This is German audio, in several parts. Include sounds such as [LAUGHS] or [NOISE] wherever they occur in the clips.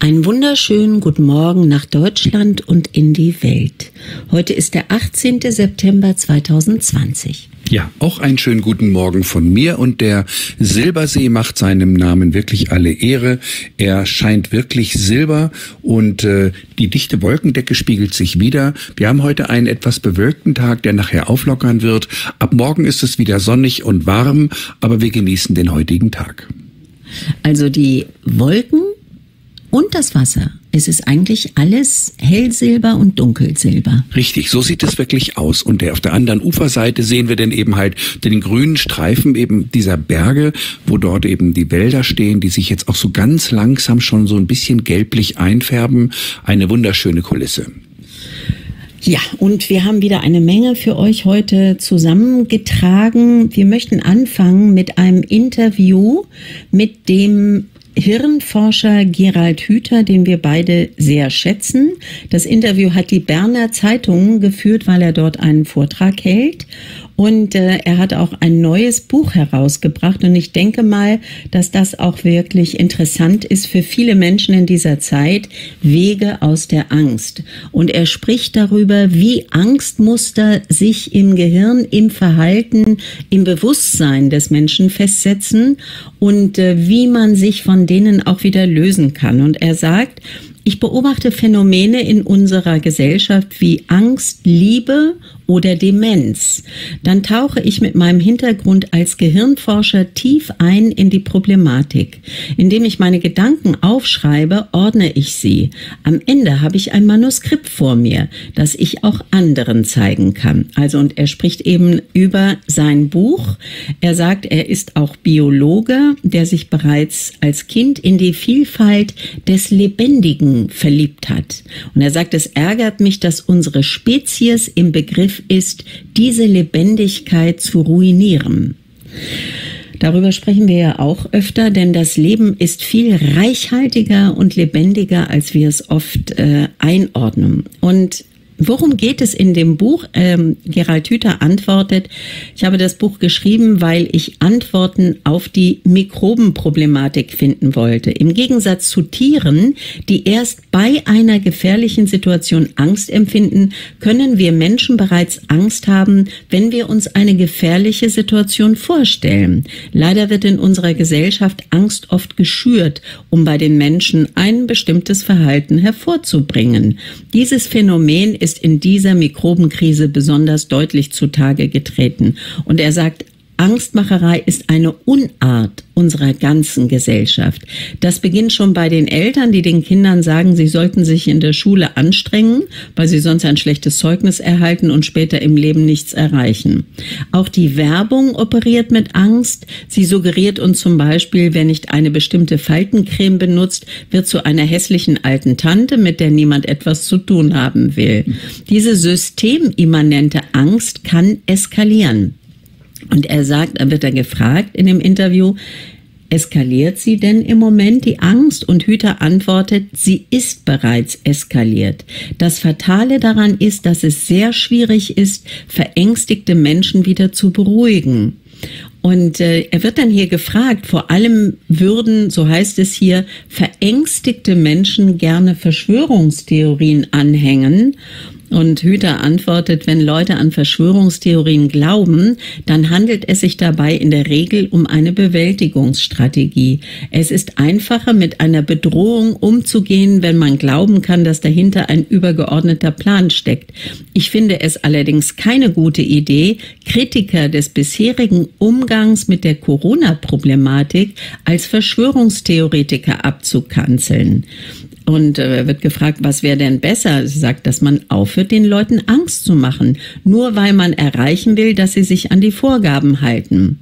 Einen wunderschönen guten Morgen nach Deutschland und in die Welt. Heute ist der 18. September 2020. Ja, auch einen schönen guten Morgen von mir und der Silbersee macht seinem Namen wirklich alle Ehre. Er scheint wirklich silber und äh, die dichte Wolkendecke spiegelt sich wieder. Wir haben heute einen etwas bewölkten Tag, der nachher auflockern wird. Ab morgen ist es wieder sonnig und warm, aber wir genießen den heutigen Tag. Also die Wolken und das Wasser. Es ist eigentlich alles hellsilber und dunkelsilber. Richtig, so sieht es wirklich aus. Und auf der anderen Uferseite sehen wir dann eben halt den grünen Streifen eben dieser Berge, wo dort eben die Wälder stehen, die sich jetzt auch so ganz langsam schon so ein bisschen gelblich einfärben. Eine wunderschöne Kulisse. Ja, und wir haben wieder eine Menge für euch heute zusammengetragen. Wir möchten anfangen mit einem Interview mit dem Hirnforscher Gerald Hüther, den wir beide sehr schätzen. Das Interview hat die Berner Zeitung geführt, weil er dort einen Vortrag hält. Und äh, er hat auch ein neues Buch herausgebracht. Und ich denke mal, dass das auch wirklich interessant ist für viele Menschen in dieser Zeit. Wege aus der Angst. Und er spricht darüber, wie Angstmuster sich im Gehirn, im Verhalten, im Bewusstsein des Menschen festsetzen und äh, wie man sich von denen auch wieder lösen kann. Und er sagt, ich beobachte Phänomene in unserer Gesellschaft wie Angst, Liebe oder Demenz, dann tauche ich mit meinem Hintergrund als Gehirnforscher tief ein in die Problematik. Indem ich meine Gedanken aufschreibe, ordne ich sie. Am Ende habe ich ein Manuskript vor mir, das ich auch anderen zeigen kann. Also, und er spricht eben über sein Buch. Er sagt, er ist auch Biologe, der sich bereits als Kind in die Vielfalt des Lebendigen verliebt hat. Und er sagt, es ärgert mich, dass unsere Spezies im Begriff ist, diese Lebendigkeit zu ruinieren. Darüber sprechen wir ja auch öfter, denn das Leben ist viel reichhaltiger und lebendiger, als wir es oft äh, einordnen. Und Worum geht es in dem Buch? Ähm, Gerald Hüther antwortet, ich habe das Buch geschrieben, weil ich Antworten auf die Mikrobenproblematik finden wollte. Im Gegensatz zu Tieren, die erst bei einer gefährlichen Situation Angst empfinden, können wir Menschen bereits Angst haben, wenn wir uns eine gefährliche Situation vorstellen. Leider wird in unserer Gesellschaft Angst oft geschürt, um bei den Menschen ein bestimmtes Verhalten hervorzubringen. Dieses Phänomen ist ist in dieser Mikrobenkrise besonders deutlich zutage getreten. Und er sagt, Angstmacherei ist eine Unart unserer ganzen Gesellschaft. Das beginnt schon bei den Eltern, die den Kindern sagen, sie sollten sich in der Schule anstrengen, weil sie sonst ein schlechtes Zeugnis erhalten und später im Leben nichts erreichen. Auch die Werbung operiert mit Angst. Sie suggeriert uns zum Beispiel, wer nicht eine bestimmte Faltencreme benutzt, wird zu einer hässlichen alten Tante, mit der niemand etwas zu tun haben will. Diese systemimmanente Angst kann eskalieren. Und er sagt, dann wird er gefragt in dem Interview, eskaliert sie denn im Moment die Angst? Und Hüter antwortet, sie ist bereits eskaliert. Das Fatale daran ist, dass es sehr schwierig ist, verängstigte Menschen wieder zu beruhigen. Und äh, er wird dann hier gefragt, vor allem würden, so heißt es hier, verängstigte Menschen gerne Verschwörungstheorien anhängen. Und Hüter antwortet, wenn Leute an Verschwörungstheorien glauben, dann handelt es sich dabei in der Regel um eine Bewältigungsstrategie. Es ist einfacher, mit einer Bedrohung umzugehen, wenn man glauben kann, dass dahinter ein übergeordneter Plan steckt. Ich finde es allerdings keine gute Idee, Kritiker des bisherigen Umgangs mit der Corona-Problematik als Verschwörungstheoretiker abzukanzeln. Und äh, wird gefragt, was wäre denn besser? Sie sagt, dass man aufhört, den Leuten Angst zu machen, nur weil man erreichen will, dass sie sich an die Vorgaben halten.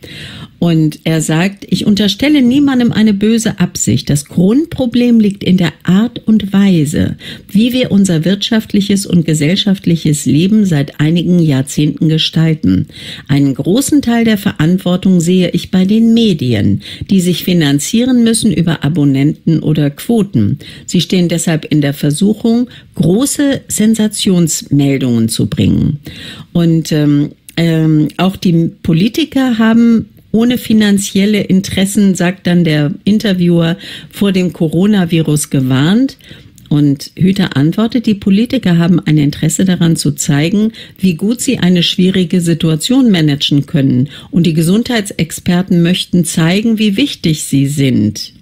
Und er sagt, ich unterstelle niemandem eine böse Absicht. Das Grundproblem liegt in der Art und Weise, wie wir unser wirtschaftliches und gesellschaftliches Leben seit einigen Jahrzehnten gestalten. Einen großen Teil der Verantwortung sehe ich bei den Medien, die sich finanzieren müssen über Abonnenten oder Quoten. Sie deshalb in der Versuchung, große Sensationsmeldungen zu bringen. Und ähm, ähm, auch die Politiker haben ohne finanzielle Interessen, sagt dann der Interviewer, vor dem Coronavirus gewarnt. Und Hüter antwortet, die Politiker haben ein Interesse daran zu zeigen, wie gut sie eine schwierige Situation managen können. Und die Gesundheitsexperten möchten zeigen, wie wichtig sie sind.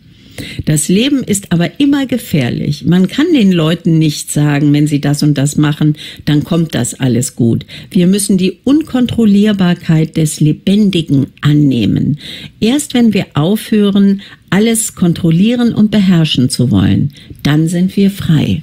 Das Leben ist aber immer gefährlich. Man kann den Leuten nicht sagen, wenn sie das und das machen, dann kommt das alles gut. Wir müssen die Unkontrollierbarkeit des Lebendigen annehmen. Erst wenn wir aufhören, alles kontrollieren und beherrschen zu wollen, dann sind wir frei.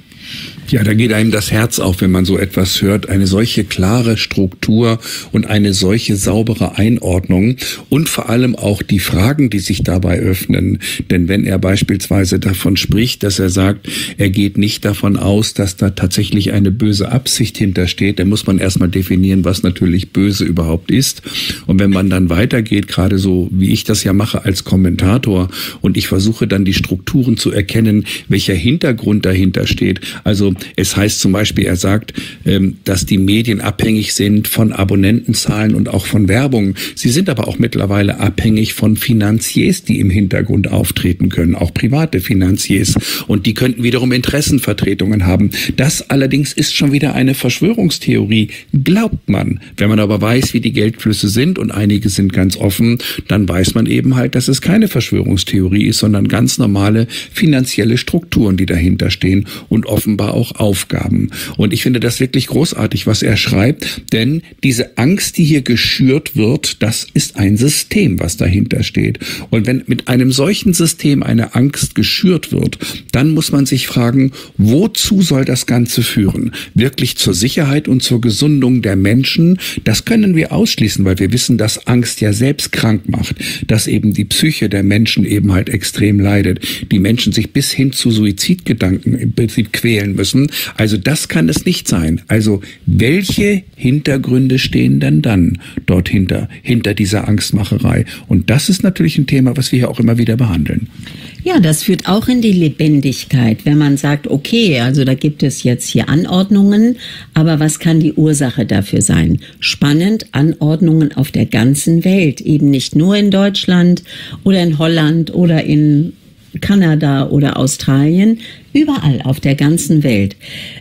Ja, da geht einem das Herz auf, wenn man so etwas hört. Eine solche klare Struktur und eine solche saubere Einordnung und vor allem auch die Fragen, die sich dabei öffnen. Denn wenn er beispielsweise davon spricht, dass er sagt, er geht nicht davon aus, dass da tatsächlich eine böse Absicht hintersteht, dann muss man erstmal definieren, was natürlich böse überhaupt ist. Und wenn man dann weitergeht, gerade so wie ich das ja mache als Kommentator und ich versuche dann die Strukturen zu erkennen, welcher Hintergrund dahinter steht. Also es heißt zum Beispiel, er sagt, ähm, dass die Medien abhängig sind von Abonnentenzahlen und auch von Werbung. Sie sind aber auch mittlerweile abhängig von Finanziers, die im Hintergrund auftreten können, auch private Finanziers. Und die könnten wiederum Interessenvertretungen haben. Das allerdings ist schon wieder eine Verschwörungstheorie, glaubt man. Wenn man aber weiß, wie die Geldflüsse sind, und einige sind ganz offen, dann weiß man eben halt, dass es keine Verschwörungstheorie ist, sondern ganz normale finanzielle Strukturen, die dahinter stehen und offenbar auch Aufgaben. Und ich finde das wirklich großartig, was er schreibt, denn diese Angst, die hier geschürt wird, das ist ein System, was dahinter steht. Und wenn mit einem solchen System eine Angst geschürt wird, dann muss man sich fragen, wozu soll das Ganze führen? Wirklich zur Sicherheit und zur Gesundung der Menschen? Das können wir ausschließen, weil wir wissen, dass Angst ja selbst krank macht, dass eben die Psyche der Menschen eben halt extrem leidet, die Menschen sich bis hin zu Suizidgedanken im Prinzip quälen müssen müssen. Also das kann es nicht sein. Also welche Hintergründe stehen denn dann dort hinter, hinter dieser Angstmacherei? Und das ist natürlich ein Thema, was wir hier auch immer wieder behandeln. Ja, das führt auch in die Lebendigkeit, wenn man sagt, okay, also da gibt es jetzt hier Anordnungen, aber was kann die Ursache dafür sein? Spannend, Anordnungen auf der ganzen Welt, eben nicht nur in Deutschland oder in Holland oder in Kanada oder Australien, überall auf der ganzen Welt.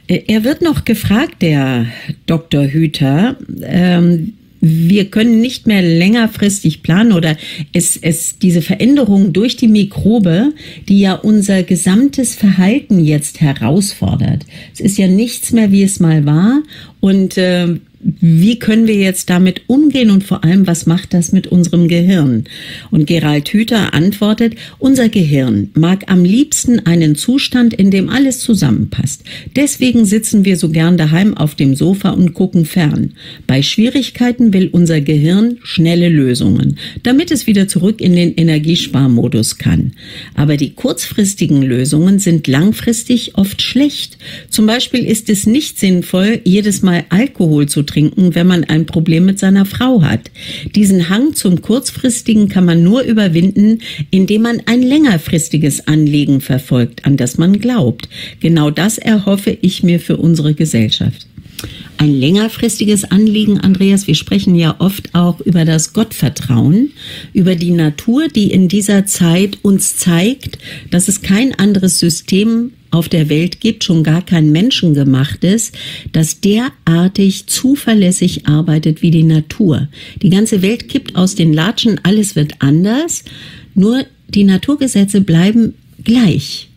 Äh, er wird noch gefragt, der Dr. Hüter, ähm, wir können nicht mehr längerfristig planen oder es, es, diese Veränderung durch die Mikrobe, die ja unser gesamtes Verhalten jetzt herausfordert. Es ist ja nichts mehr, wie es mal war und äh, wie können wir jetzt damit umgehen und vor allem, was macht das mit unserem Gehirn? Und Gerald Hüther antwortet, unser Gehirn mag am liebsten einen Zustand, in dem alles zusammenpasst. Deswegen sitzen wir so gern daheim auf dem Sofa und gucken fern. Bei Schwierigkeiten will unser Gehirn schnelle Lösungen, damit es wieder zurück in den Energiesparmodus kann. Aber die kurzfristigen Lösungen sind langfristig oft schlecht. Zum Beispiel ist es nicht sinnvoll, jedes Mal Alkohol zu trinken, wenn man ein Problem mit seiner Frau hat. Diesen Hang zum kurzfristigen kann man nur überwinden, indem man ein längerfristiges Anliegen verfolgt, an das man glaubt. Genau das erhoffe ich mir für unsere Gesellschaft ein längerfristiges Anliegen, Andreas. Wir sprechen ja oft auch über das Gottvertrauen, über die Natur, die in dieser Zeit uns zeigt, dass es kein anderes System auf der Welt gibt, schon gar kein menschengemachtes, das derartig zuverlässig arbeitet wie die Natur. Die ganze Welt kippt aus den Latschen, alles wird anders, nur die Naturgesetze bleiben gleich.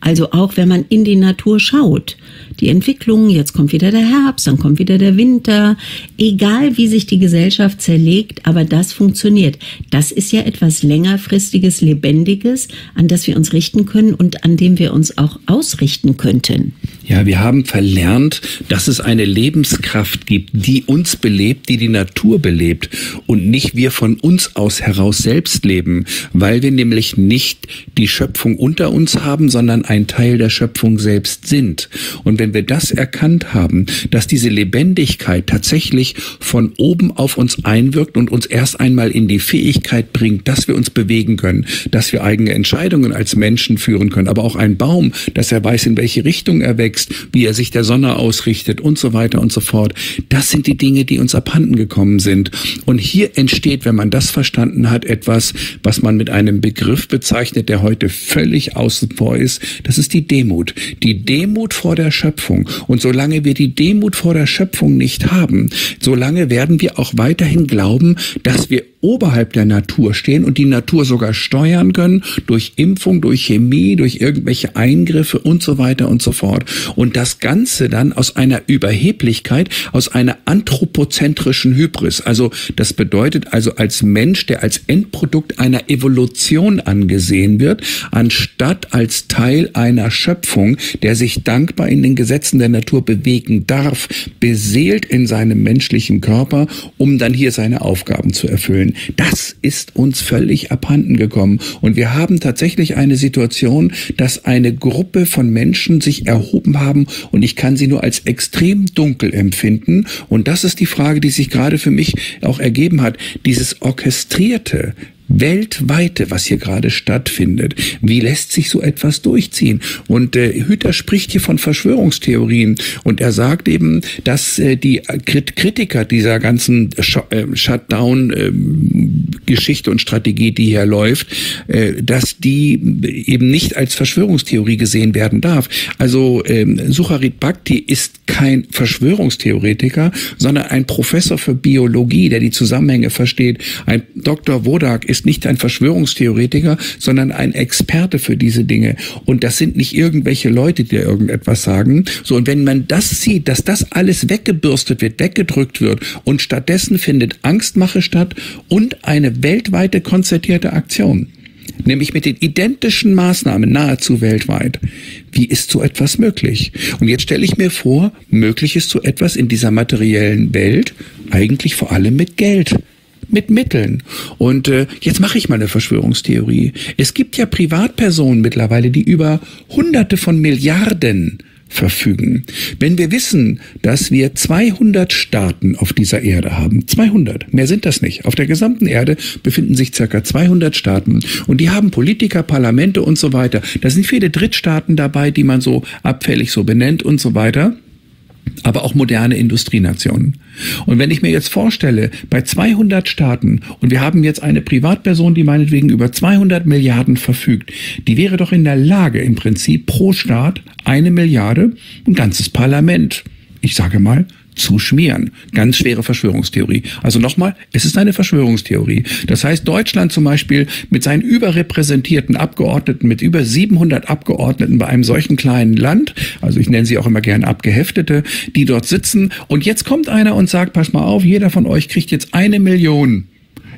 Also auch wenn man in die Natur schaut die Entwicklung, jetzt kommt wieder der Herbst, dann kommt wieder der Winter, egal wie sich die Gesellschaft zerlegt, aber das funktioniert. Das ist ja etwas längerfristiges, lebendiges, an das wir uns richten können und an dem wir uns auch ausrichten könnten. Ja, wir haben verlernt, dass es eine Lebenskraft gibt, die uns belebt, die die Natur belebt und nicht wir von uns aus heraus selbst leben, weil wir nämlich nicht die Schöpfung unter uns haben, sondern ein Teil der Schöpfung selbst sind. Und wenn wir das erkannt haben, dass diese Lebendigkeit tatsächlich von oben auf uns einwirkt und uns erst einmal in die Fähigkeit bringt, dass wir uns bewegen können, dass wir eigene Entscheidungen als Menschen führen können, aber auch ein Baum, dass er weiß, in welche Richtung er wächst, wie er sich der Sonne ausrichtet und so weiter und so fort. Das sind die Dinge, die uns abhanden gekommen sind. Und hier entsteht, wenn man das verstanden hat, etwas, was man mit einem Begriff bezeichnet, der heute völlig außen vor ist. Das ist die Demut. Die Demut vor der Schöpfung. Und solange wir die Demut vor der Schöpfung nicht haben, solange werden wir auch weiterhin glauben, dass wir oberhalb der Natur stehen und die Natur sogar steuern können durch Impfung, durch Chemie, durch irgendwelche Eingriffe und so weiter und so fort. Und das Ganze dann aus einer Überheblichkeit, aus einer anthropozentrischen Hybris. Also das bedeutet also als Mensch, der als Endprodukt einer Evolution angesehen wird, anstatt als Teil einer Schöpfung, der sich dankbar in den Gesetzen der Natur bewegen darf, beseelt in seinem menschlichen Körper, um dann hier seine Aufgaben zu erfüllen. Das ist uns völlig abhanden gekommen. Und wir haben tatsächlich eine Situation, dass eine Gruppe von Menschen sich erhoben haben und ich kann sie nur als extrem dunkel empfinden. Und das ist die Frage, die sich gerade für mich auch ergeben hat. Dieses orchestrierte, weltweite, was hier gerade stattfindet. Wie lässt sich so etwas durchziehen? Und äh, Hüter spricht hier von Verschwörungstheorien und er sagt eben, dass äh, die Kritiker dieser ganzen Sh äh, Shutdown-Geschichte ähm, und Strategie, die hier läuft, äh, dass die eben nicht als Verschwörungstheorie gesehen werden darf. Also ähm, Sucharit Bhakti ist kein Verschwörungstheoretiker, sondern ein Professor für Biologie, der die Zusammenhänge versteht. Ein Dr. Wodak ist ist nicht ein Verschwörungstheoretiker, sondern ein Experte für diese Dinge. Und das sind nicht irgendwelche Leute, die irgendetwas sagen. So, und wenn man das sieht, dass das alles weggebürstet wird, weggedrückt wird und stattdessen findet Angstmache statt und eine weltweite konzertierte Aktion nämlich mit den identischen Maßnahmen nahezu weltweit. Wie ist so etwas möglich? Und jetzt stelle ich mir vor, möglich ist so etwas in dieser materiellen Welt eigentlich vor allem mit Geld mit Mitteln. Und äh, jetzt mache ich mal eine Verschwörungstheorie. Es gibt ja Privatpersonen mittlerweile, die über Hunderte von Milliarden verfügen. Wenn wir wissen, dass wir 200 Staaten auf dieser Erde haben, 200, mehr sind das nicht. Auf der gesamten Erde befinden sich circa 200 Staaten und die haben Politiker, Parlamente und so weiter. Da sind viele Drittstaaten dabei, die man so abfällig so benennt und so weiter aber auch moderne Industrienationen. Und wenn ich mir jetzt vorstelle, bei 200 Staaten und wir haben jetzt eine Privatperson, die meinetwegen über 200 Milliarden verfügt, die wäre doch in der Lage, im Prinzip pro Staat eine Milliarde, ein ganzes Parlament, ich sage mal, zu schmieren. Ganz schwere Verschwörungstheorie. Also nochmal, es ist eine Verschwörungstheorie. Das heißt, Deutschland zum Beispiel mit seinen überrepräsentierten Abgeordneten, mit über 700 Abgeordneten bei einem solchen kleinen Land, also ich nenne sie auch immer gern Abgeheftete, die dort sitzen und jetzt kommt einer und sagt, pass mal auf, jeder von euch kriegt jetzt eine Million.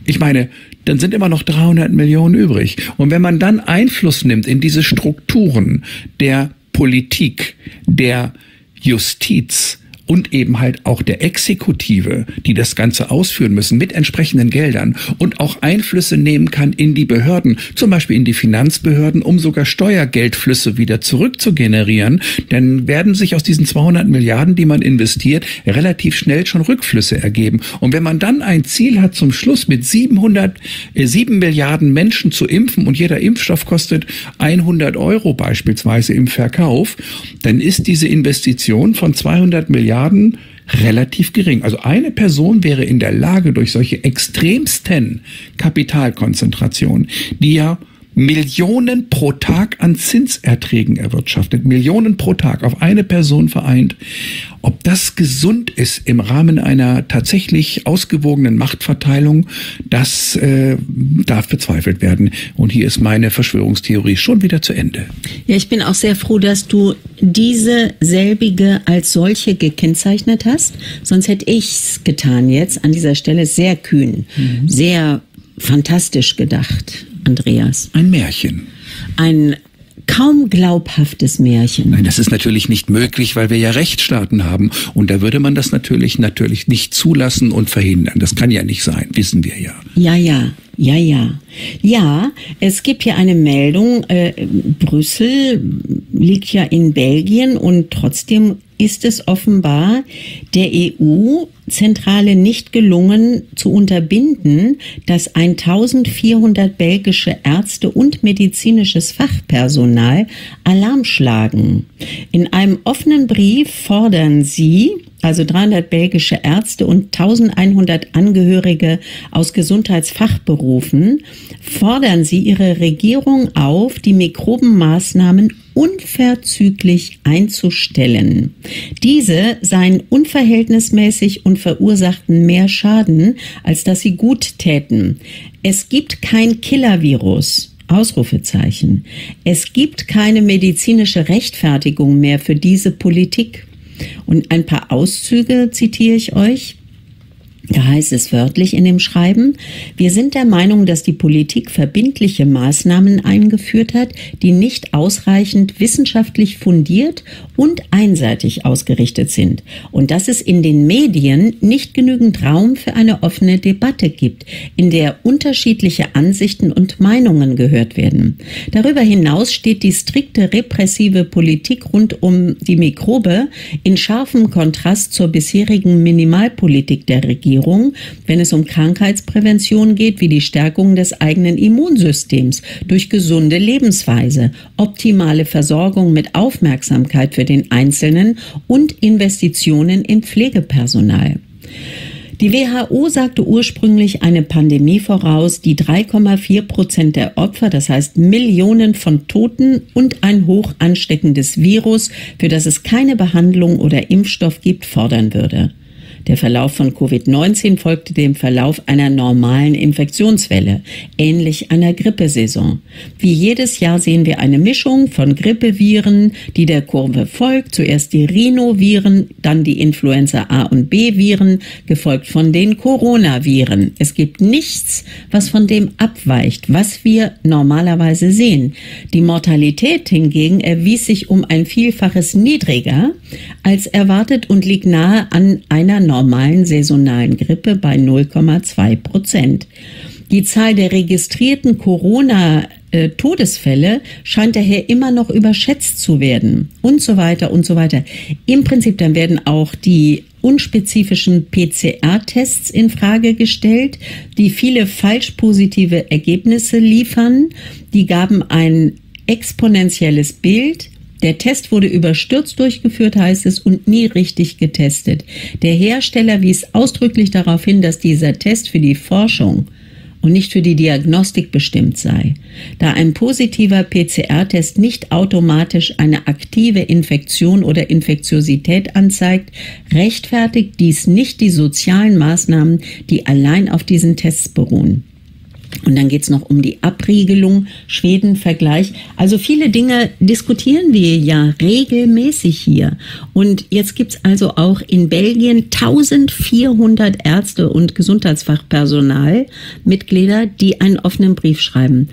Ich meine, dann sind immer noch 300 Millionen übrig. Und wenn man dann Einfluss nimmt in diese Strukturen der Politik, der Justiz, und eben halt auch der Exekutive, die das Ganze ausführen müssen mit entsprechenden Geldern und auch Einflüsse nehmen kann in die Behörden, zum Beispiel in die Finanzbehörden, um sogar Steuergeldflüsse wieder zurück zu generieren, dann werden sich aus diesen 200 Milliarden, die man investiert, relativ schnell schon Rückflüsse ergeben. Und wenn man dann ein Ziel hat, zum Schluss mit 700, äh, 7 Milliarden Menschen zu impfen und jeder Impfstoff kostet 100 Euro beispielsweise im Verkauf, dann ist diese Investition von 200 Milliarden Milliarden relativ gering. Also eine Person wäre in der Lage, durch solche extremsten Kapitalkonzentrationen, die ja Millionen pro Tag an Zinserträgen erwirtschaftet, Millionen pro Tag auf eine Person vereint. Ob das gesund ist im Rahmen einer tatsächlich ausgewogenen Machtverteilung, das äh, darf bezweifelt werden. Und hier ist meine Verschwörungstheorie schon wieder zu Ende. Ja, ich bin auch sehr froh, dass du diese selbige als solche gekennzeichnet hast. Sonst hätte ich's getan jetzt an dieser Stelle sehr kühn, mhm. sehr fantastisch gedacht. Andreas? Ein Märchen. Ein kaum glaubhaftes Märchen. Nein, das ist natürlich nicht möglich, weil wir ja Rechtsstaaten haben. Und da würde man das natürlich, natürlich nicht zulassen und verhindern. Das kann ja nicht sein, wissen wir ja. Ja, ja. Ja, ja. Ja, es gibt hier eine Meldung. Äh, Brüssel liegt ja in Belgien und trotzdem ist es offenbar der EU-Zentrale nicht gelungen zu unterbinden, dass 1400 belgische Ärzte und medizinisches Fachpersonal Alarm schlagen. In einem offenen Brief fordern sie, also 300 belgische Ärzte und 1100 Angehörige aus Gesundheitsfachberufen, fordern sie ihre Regierung auf, die Mikrobenmaßnahmen unverzüglich einzustellen. Diese seien unverhältnismäßig und verursachten mehr Schaden, als dass sie gut täten. Es gibt kein Killer-Virus. Ausrufezeichen. Es gibt keine medizinische Rechtfertigung mehr für diese Politik. Und ein paar Auszüge zitiere ich euch. Da heißt es wörtlich in dem Schreiben, wir sind der Meinung, dass die Politik verbindliche Maßnahmen eingeführt hat, die nicht ausreichend wissenschaftlich fundiert und einseitig ausgerichtet sind und dass es in den Medien nicht genügend Raum für eine offene Debatte gibt, in der unterschiedliche Ansichten und Meinungen gehört werden. Darüber hinaus steht die strikte repressive Politik rund um die Mikrobe in scharfem Kontrast zur bisherigen Minimalpolitik der Regierung Regierung, wenn es um Krankheitsprävention geht, wie die Stärkung des eigenen Immunsystems durch gesunde Lebensweise, optimale Versorgung mit Aufmerksamkeit für den Einzelnen und Investitionen in Pflegepersonal. Die WHO sagte ursprünglich eine Pandemie voraus, die 3,4 Prozent der Opfer, das heißt Millionen von Toten und ein hoch ansteckendes Virus, für das es keine Behandlung oder Impfstoff gibt, fordern würde. Der Verlauf von Covid-19 folgte dem Verlauf einer normalen Infektionswelle, ähnlich einer Grippesaison. Wie jedes Jahr sehen wir eine Mischung von Grippeviren, die der Kurve folgt. Zuerst die Rhinoviren, dann die Influenza A und B Viren, gefolgt von den Coronaviren. Es gibt nichts, was von dem abweicht, was wir normalerweise sehen. Die Mortalität hingegen erwies sich um ein Vielfaches niedriger als erwartet und liegt nahe an einer normalen saisonalen Grippe bei 0,2 Prozent. Die Zahl der registrierten Corona Todesfälle scheint daher immer noch überschätzt zu werden und so weiter und so weiter. Im Prinzip dann werden auch die unspezifischen PCR-Tests in Frage gestellt, die viele falsch positive Ergebnisse liefern. Die gaben ein exponentielles Bild der Test wurde überstürzt durchgeführt, heißt es, und nie richtig getestet. Der Hersteller wies ausdrücklich darauf hin, dass dieser Test für die Forschung und nicht für die Diagnostik bestimmt sei. Da ein positiver PCR-Test nicht automatisch eine aktive Infektion oder Infektiosität anzeigt, rechtfertigt dies nicht die sozialen Maßnahmen, die allein auf diesen Tests beruhen. Und dann geht's noch um die Abriegelung, Schweden-Vergleich. Also viele Dinge diskutieren wir ja regelmäßig hier. Und jetzt gibt's also auch in Belgien 1400 Ärzte und Gesundheitsfachpersonal, Mitglieder, die einen offenen Brief schreiben.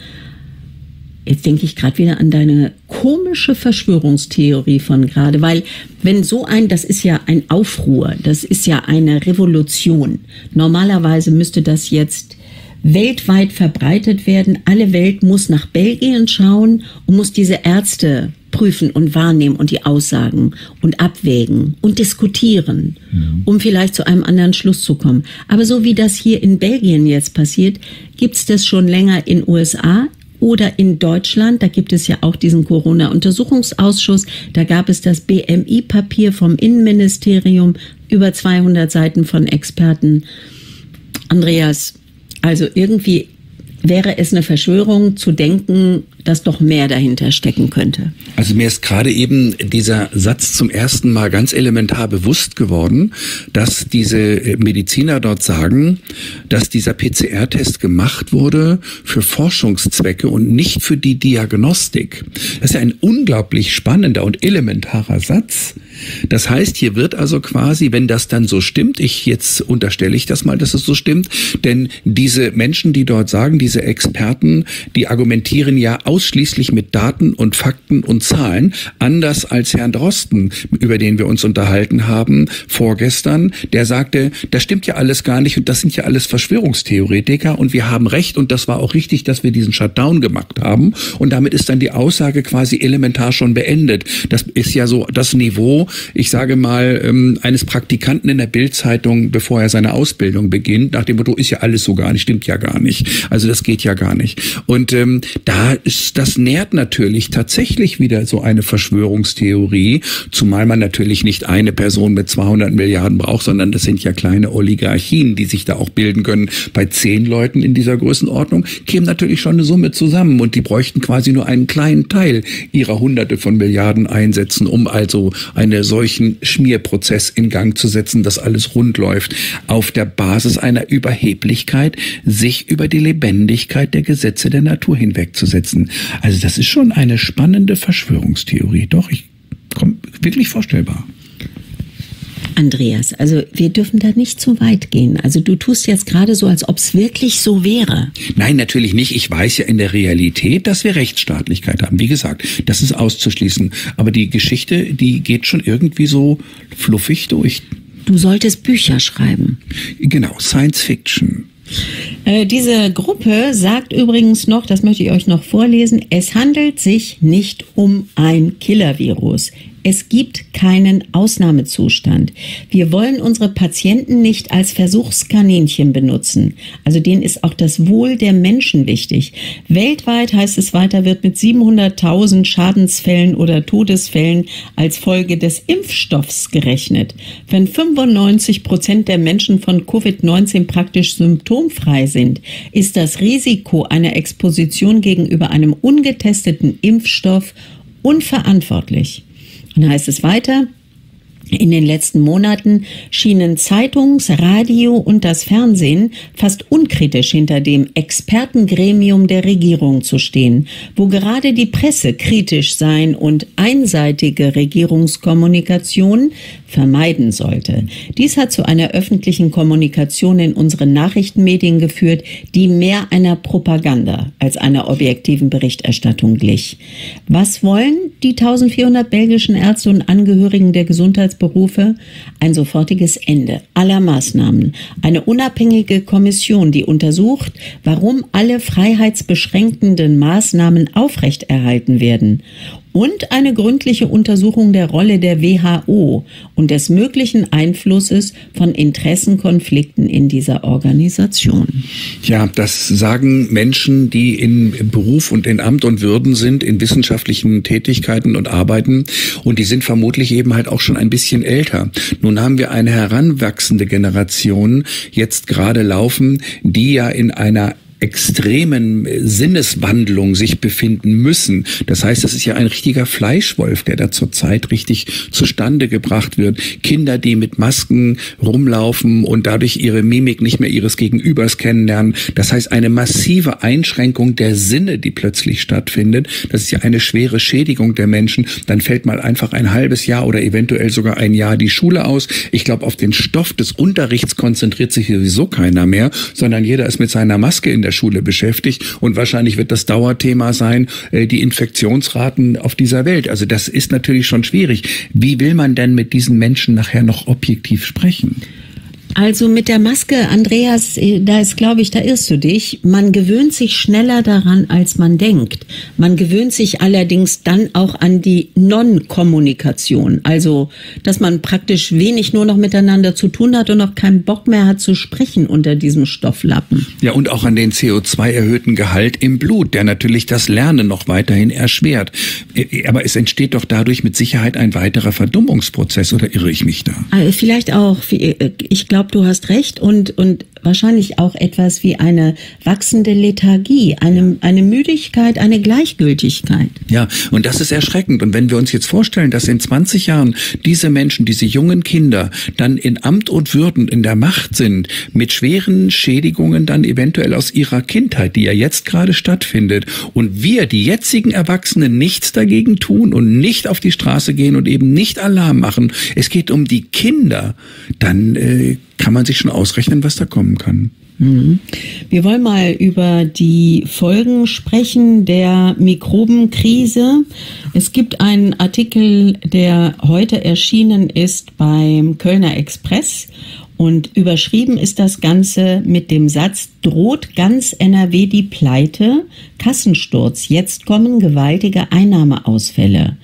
Jetzt denke ich gerade wieder an deine komische Verschwörungstheorie von gerade, weil wenn so ein, das ist ja ein Aufruhr, das ist ja eine Revolution. Normalerweise müsste das jetzt weltweit verbreitet werden. Alle Welt muss nach Belgien schauen und muss diese Ärzte prüfen und wahrnehmen und die Aussagen und abwägen und diskutieren, mhm. um vielleicht zu einem anderen Schluss zu kommen. Aber so wie das hier in Belgien jetzt passiert, gibt es das schon länger in USA, oder in Deutschland, da gibt es ja auch diesen Corona-Untersuchungsausschuss, da gab es das BMI-Papier vom Innenministerium, über 200 Seiten von Experten. Andreas, also irgendwie wäre es eine Verschwörung zu denken, dass doch mehr dahinter stecken könnte. Also mir ist gerade eben dieser Satz zum ersten Mal ganz elementar bewusst geworden, dass diese Mediziner dort sagen, dass dieser PCR-Test gemacht wurde für Forschungszwecke und nicht für die Diagnostik. Das ist ja ein unglaublich spannender und elementarer Satz. Das heißt, hier wird also quasi, wenn das dann so stimmt, ich jetzt unterstelle ich das mal, dass es so stimmt, denn diese Menschen, die dort sagen, diese Experten, die argumentieren ja ausschließlich mit Daten und Fakten und Zahlen, anders als Herrn Drosten, über den wir uns unterhalten haben vorgestern, der sagte, das stimmt ja alles gar nicht und das sind ja alles Verschwörungstheoretiker und wir haben recht und das war auch richtig, dass wir diesen Shutdown gemacht haben und damit ist dann die Aussage quasi elementar schon beendet. Das ist ja so das Niveau, ich sage mal, ähm, eines Praktikanten in der Bildzeitung, bevor er seine Ausbildung beginnt, nach dem Motto, ist ja alles so gar nicht, stimmt ja gar nicht. Also das geht ja gar nicht. Und ähm, da ist, das nährt natürlich tatsächlich wieder so eine Verschwörungstheorie, zumal man natürlich nicht eine Person mit 200 Milliarden braucht, sondern das sind ja kleine Oligarchien, die sich da auch bilden können. Bei zehn Leuten in dieser Größenordnung käme natürlich schon eine Summe zusammen und die bräuchten quasi nur einen kleinen Teil ihrer Hunderte von Milliarden einsetzen, um also einen solchen Schmierprozess in Gang zu setzen, dass alles rund läuft, auf der Basis einer Überheblichkeit, sich über die Lebendigkeit der Gesetze der Natur hinwegzusetzen. Also das ist schon eine spannende Verschwörungstheorie. Doch, ich komme wirklich vorstellbar. Andreas, also wir dürfen da nicht zu weit gehen. Also du tust jetzt gerade so, als ob es wirklich so wäre. Nein, natürlich nicht. Ich weiß ja in der Realität, dass wir Rechtsstaatlichkeit haben. Wie gesagt, das ist auszuschließen. Aber die Geschichte, die geht schon irgendwie so fluffig durch. Du solltest Bücher schreiben. Genau, Science Fiction. Äh, diese Gruppe sagt übrigens noch, das möchte ich euch noch vorlesen, es handelt sich nicht um ein Killer-Virus. Es gibt keinen Ausnahmezustand. Wir wollen unsere Patienten nicht als Versuchskaninchen benutzen. Also denen ist auch das Wohl der Menschen wichtig. Weltweit heißt es weiter, wird mit 700.000 Schadensfällen oder Todesfällen als Folge des Impfstoffs gerechnet. Wenn 95 Prozent der Menschen von Covid-19 praktisch symptomfrei sind, ist das Risiko einer Exposition gegenüber einem ungetesteten Impfstoff unverantwortlich. Dann heißt es weiter, in den letzten Monaten schienen Zeitungs-, Radio und das Fernsehen fast unkritisch hinter dem Expertengremium der Regierung zu stehen, wo gerade die Presse kritisch sein und einseitige Regierungskommunikation vermeiden sollte. Dies hat zu einer öffentlichen Kommunikation in unseren Nachrichtenmedien geführt, die mehr einer Propaganda als einer objektiven Berichterstattung glich. Was wollen die 1400 belgischen Ärzte und Angehörigen der Gesundheitsberufe? Ein sofortiges Ende aller Maßnahmen. Eine unabhängige Kommission, die untersucht, warum alle freiheitsbeschränkenden Maßnahmen aufrechterhalten werden und eine gründliche Untersuchung der Rolle der WHO und des möglichen Einflusses von Interessenkonflikten in dieser Organisation. Ja, das sagen Menschen, die in Beruf und in Amt und Würden sind, in wissenschaftlichen Tätigkeiten und Arbeiten und die sind vermutlich eben halt auch schon ein bisschen älter. Nun haben wir eine heranwachsende Generation jetzt gerade laufen, die ja in einer extremen Sinneswandlung sich befinden müssen. Das heißt, das ist ja ein richtiger Fleischwolf, der da zurzeit richtig zustande gebracht wird. Kinder, die mit Masken rumlaufen und dadurch ihre Mimik nicht mehr ihres Gegenübers kennenlernen. Das heißt, eine massive Einschränkung der Sinne, die plötzlich stattfindet. Das ist ja eine schwere Schädigung der Menschen. Dann fällt mal einfach ein halbes Jahr oder eventuell sogar ein Jahr die Schule aus. Ich glaube, auf den Stoff des Unterrichts konzentriert sich sowieso keiner mehr, sondern jeder ist mit seiner Maske in der der Schule beschäftigt und wahrscheinlich wird das Dauerthema sein, äh, die Infektionsraten auf dieser Welt. Also das ist natürlich schon schwierig. Wie will man denn mit diesen Menschen nachher noch objektiv sprechen? Also mit der Maske, Andreas, äh, da ist, glaube ich, da irrst du dich. Man gewöhnt sich schneller daran, als man denkt. Man gewöhnt sich allerdings dann auch an die Non-Kommunikation. Also, dass man praktisch wenig nur noch miteinander zu tun hat und auch keinen Bock mehr hat zu sprechen unter diesem Stofflappen. Ja, und auch an den CO2-erhöhten Gehalt im Blut, der natürlich das Lernen noch weiterhin erschwert. Äh, aber es entsteht doch dadurch mit Sicherheit ein weiterer Verdummungsprozess, oder irre ich mich da? Äh, vielleicht auch. Ich glaube, glaube, du hast recht und, und wahrscheinlich auch etwas wie eine wachsende Lethargie, eine, eine Müdigkeit, eine Gleichgültigkeit. Ja, und das ist erschreckend. Und wenn wir uns jetzt vorstellen, dass in 20 Jahren diese Menschen, diese jungen Kinder dann in Amt und Würden in der Macht sind, mit schweren Schädigungen dann eventuell aus ihrer Kindheit, die ja jetzt gerade stattfindet, und wir, die jetzigen Erwachsenen, nichts dagegen tun und nicht auf die Straße gehen und eben nicht Alarm machen, es geht um die Kinder, dann äh, kann man sich schon ausrechnen, was da kommen kann. Mhm. Wir wollen mal über die Folgen sprechen der Mikrobenkrise. Es gibt einen Artikel, der heute erschienen ist beim Kölner Express und überschrieben ist das Ganze mit dem Satz, droht ganz NRW die Pleite, Kassensturz, jetzt kommen gewaltige Einnahmeausfälle.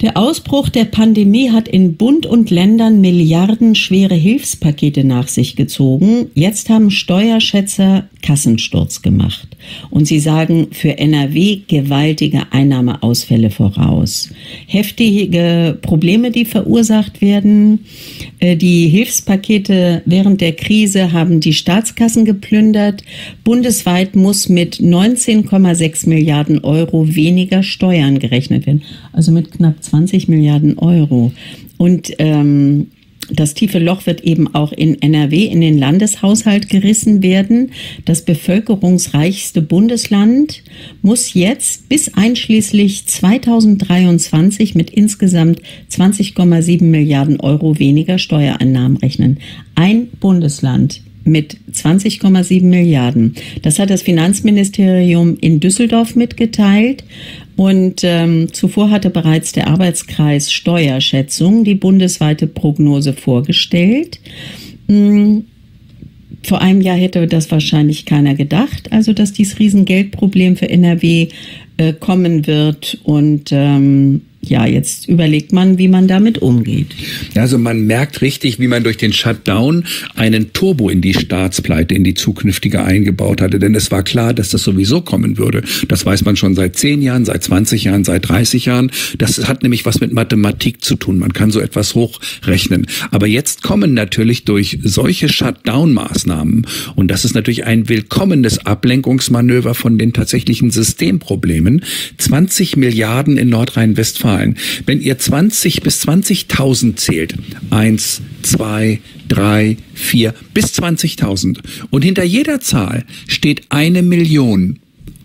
Der Ausbruch der Pandemie hat in Bund und Ländern milliardenschwere Hilfspakete nach sich gezogen. Jetzt haben Steuerschätzer Kassensturz gemacht. Und sie sagen für NRW gewaltige Einnahmeausfälle voraus. Heftige Probleme, die verursacht werden. Äh, die Hilfspakete während der Krise haben die Staatskassen geplündert. Bundesweit muss mit 19,6 Milliarden Euro weniger Steuern gerechnet werden. Also mit knapp 20 Milliarden Euro. Und ähm, das tiefe Loch wird eben auch in NRW in den Landeshaushalt gerissen werden. Das bevölkerungsreichste Bundesland muss jetzt bis einschließlich 2023 mit insgesamt 20,7 Milliarden Euro weniger Steuereinnahmen rechnen. Ein Bundesland mit 20,7 Milliarden. Das hat das Finanzministerium in Düsseldorf mitgeteilt. Und ähm, zuvor hatte bereits der Arbeitskreis Steuerschätzung die bundesweite Prognose vorgestellt. Hm, vor einem Jahr hätte das wahrscheinlich keiner gedacht, also dass dieses Riesengeldproblem für NRW äh, kommen wird. Und ähm, ja, jetzt überlegt man, wie man damit umgeht. Also man merkt richtig, wie man durch den Shutdown einen Turbo in die Staatspleite, in die zukünftige eingebaut hatte. Denn es war klar, dass das sowieso kommen würde. Das weiß man schon seit zehn Jahren, seit 20 Jahren, seit 30 Jahren. Das hat nämlich was mit Mathematik zu tun. Man kann so etwas hochrechnen. Aber jetzt kommen natürlich durch solche Shutdown-Maßnahmen, und das ist natürlich ein willkommenes Ablenkungsmanöver von den tatsächlichen Systemproblemen, 20 Milliarden in Nordrhein-Westfalen Zahlen. Wenn ihr 20 bis 20.000 zählt, eins, zwei, drei, vier bis 20.000 und hinter jeder Zahl steht eine Million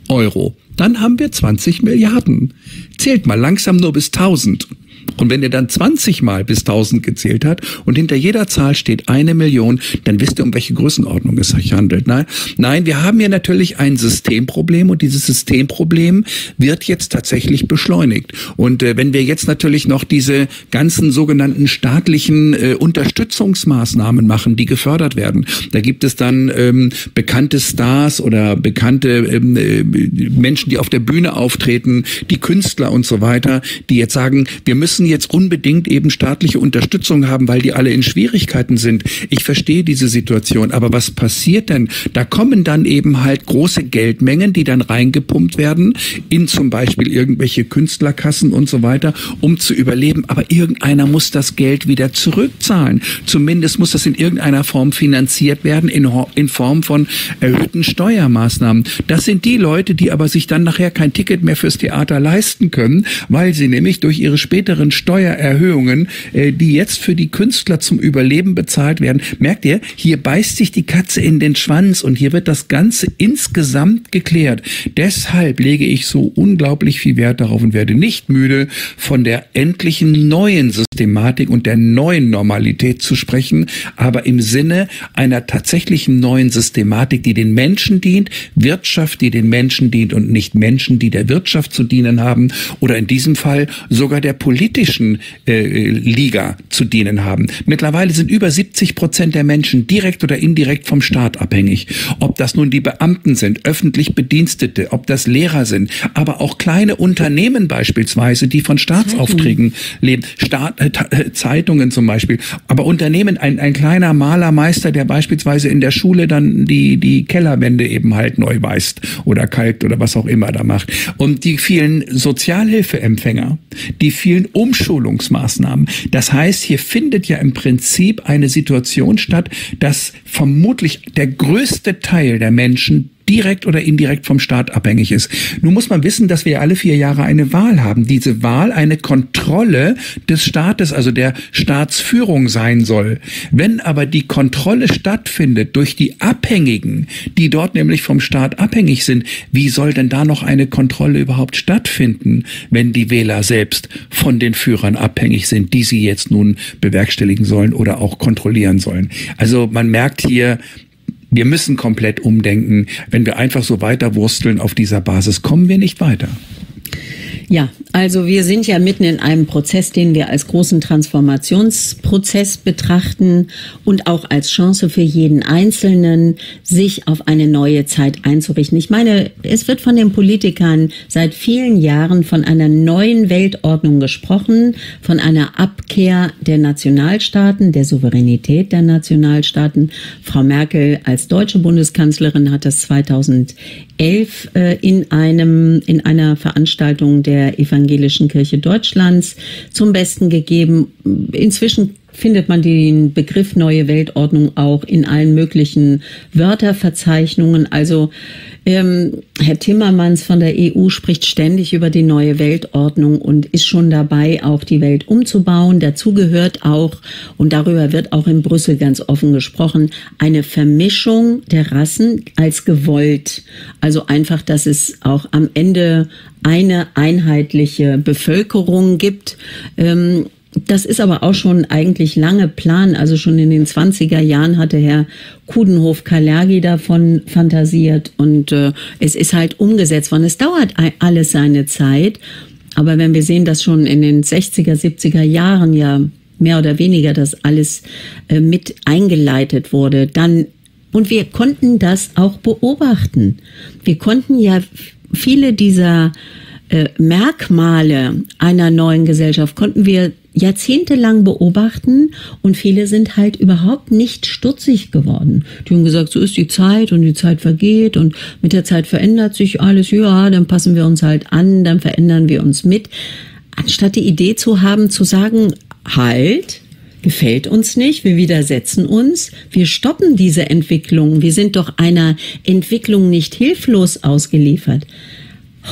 Euro, dann haben wir 20 Milliarden. Zählt mal langsam nur bis 1000. Und wenn ihr dann 20 Mal bis 1000 gezählt hat und hinter jeder Zahl steht eine Million, dann wisst ihr, um welche Größenordnung es sich handelt. Nein, nein, wir haben hier natürlich ein Systemproblem und dieses Systemproblem wird jetzt tatsächlich beschleunigt. Und äh, wenn wir jetzt natürlich noch diese ganzen sogenannten staatlichen äh, Unterstützungsmaßnahmen machen, die gefördert werden, da gibt es dann ähm, bekannte Stars oder bekannte ähm, äh, Menschen, die auf der Bühne auftreten, die Künstler und so weiter, die jetzt sagen, wir müssen müssen jetzt unbedingt eben staatliche Unterstützung haben, weil die alle in Schwierigkeiten sind. Ich verstehe diese Situation, aber was passiert denn? Da kommen dann eben halt große Geldmengen, die dann reingepumpt werden in zum Beispiel irgendwelche Künstlerkassen und so weiter, um zu überleben. Aber irgendeiner muss das Geld wieder zurückzahlen. Zumindest muss das in irgendeiner Form finanziert werden, in, in Form von erhöhten Steuermaßnahmen. Das sind die Leute, die aber sich dann nachher kein Ticket mehr fürs Theater leisten können, weil sie nämlich durch ihre spätere weiteren Steuererhöhungen, äh, die jetzt für die Künstler zum Überleben bezahlt werden. Merkt ihr, hier beißt sich die Katze in den Schwanz und hier wird das Ganze insgesamt geklärt. Deshalb lege ich so unglaublich viel Wert darauf und werde nicht müde, von der endlichen neuen Systematik und der neuen Normalität zu sprechen, aber im Sinne einer tatsächlichen neuen Systematik, die den Menschen dient, Wirtschaft, die den Menschen dient und nicht Menschen, die der Wirtschaft zu dienen haben oder in diesem Fall sogar der politischen äh, Liga zu dienen haben. Mittlerweile sind über 70 Prozent der Menschen direkt oder indirekt vom Staat abhängig. Ob das nun die Beamten sind, öffentlich Bedienstete, ob das Lehrer sind, aber auch kleine Unternehmen beispielsweise, die von Staatsaufträgen leben, Staat, Zeitungen zum Beispiel, aber Unternehmen, ein, ein kleiner Malermeister, der beispielsweise in der Schule dann die, die Kellerwände eben halt neu weist oder kalkt oder was auch immer da macht. Und die vielen Sozialhilfeempfänger, die vielen Umschulungsmaßnahmen. Das heißt, hier findet ja im Prinzip eine Situation statt, dass vermutlich der größte Teil der Menschen direkt oder indirekt vom Staat abhängig ist. Nun muss man wissen, dass wir alle vier Jahre eine Wahl haben. Diese Wahl eine Kontrolle des Staates, also der Staatsführung sein soll. Wenn aber die Kontrolle stattfindet durch die Abhängigen, die dort nämlich vom Staat abhängig sind, wie soll denn da noch eine Kontrolle überhaupt stattfinden, wenn die Wähler selbst von den Führern abhängig sind, die sie jetzt nun bewerkstelligen sollen oder auch kontrollieren sollen? Also man merkt hier, Wir müssen komplett umdenken. Wenn wir einfach so weiter wursteln auf dieser Basis, kommen wir nicht weiter. Ja, also wir sind ja mitten in einem Prozess, den wir als großen Transformationsprozess betrachten und auch als Chance für jeden Einzelnen, sich auf eine neue Zeit einzurichten. Ich meine, es wird von den Politikern seit vielen Jahren von einer neuen Weltordnung gesprochen, von einer Abkehr der Nationalstaaten, der Souveränität der Nationalstaaten. Frau Merkel als deutsche Bundeskanzlerin hat das 2011 äh, in einem, in einer Veranstaltung der Evangelischen Kirche Deutschlands zum Besten gegeben. Inzwischen findet man den Begriff neue Weltordnung auch in allen möglichen Wörterverzeichnungen. Also ähm, Herr Timmermans von der EU spricht ständig über die neue Weltordnung und ist schon dabei, auch die Welt umzubauen. Dazu gehört auch, und darüber wird auch in Brüssel ganz offen gesprochen, eine Vermischung der Rassen als gewollt. Also einfach, dass es auch am Ende eine einheitliche Bevölkerung gibt. Ähm, das ist aber auch schon eigentlich lange Plan. Also schon in den 20er Jahren hatte Herr Kudenhof-Kalergi davon fantasiert und äh, es ist halt umgesetzt worden. Es dauert alles seine Zeit. Aber wenn wir sehen, dass schon in den 60er, 70er Jahren ja mehr oder weniger das alles äh, mit eingeleitet wurde, dann und wir konnten das auch beobachten. Wir konnten ja viele dieser äh, Merkmale einer neuen Gesellschaft konnten wir jahrzehntelang beobachten und viele sind halt überhaupt nicht stutzig geworden. Die haben gesagt, so ist die Zeit und die Zeit vergeht und mit der Zeit verändert sich alles. Ja, dann passen wir uns halt an, dann verändern wir uns mit. Anstatt die Idee zu haben, zu sagen, halt, gefällt uns nicht, wir widersetzen uns, wir stoppen diese Entwicklung, wir sind doch einer Entwicklung nicht hilflos ausgeliefert.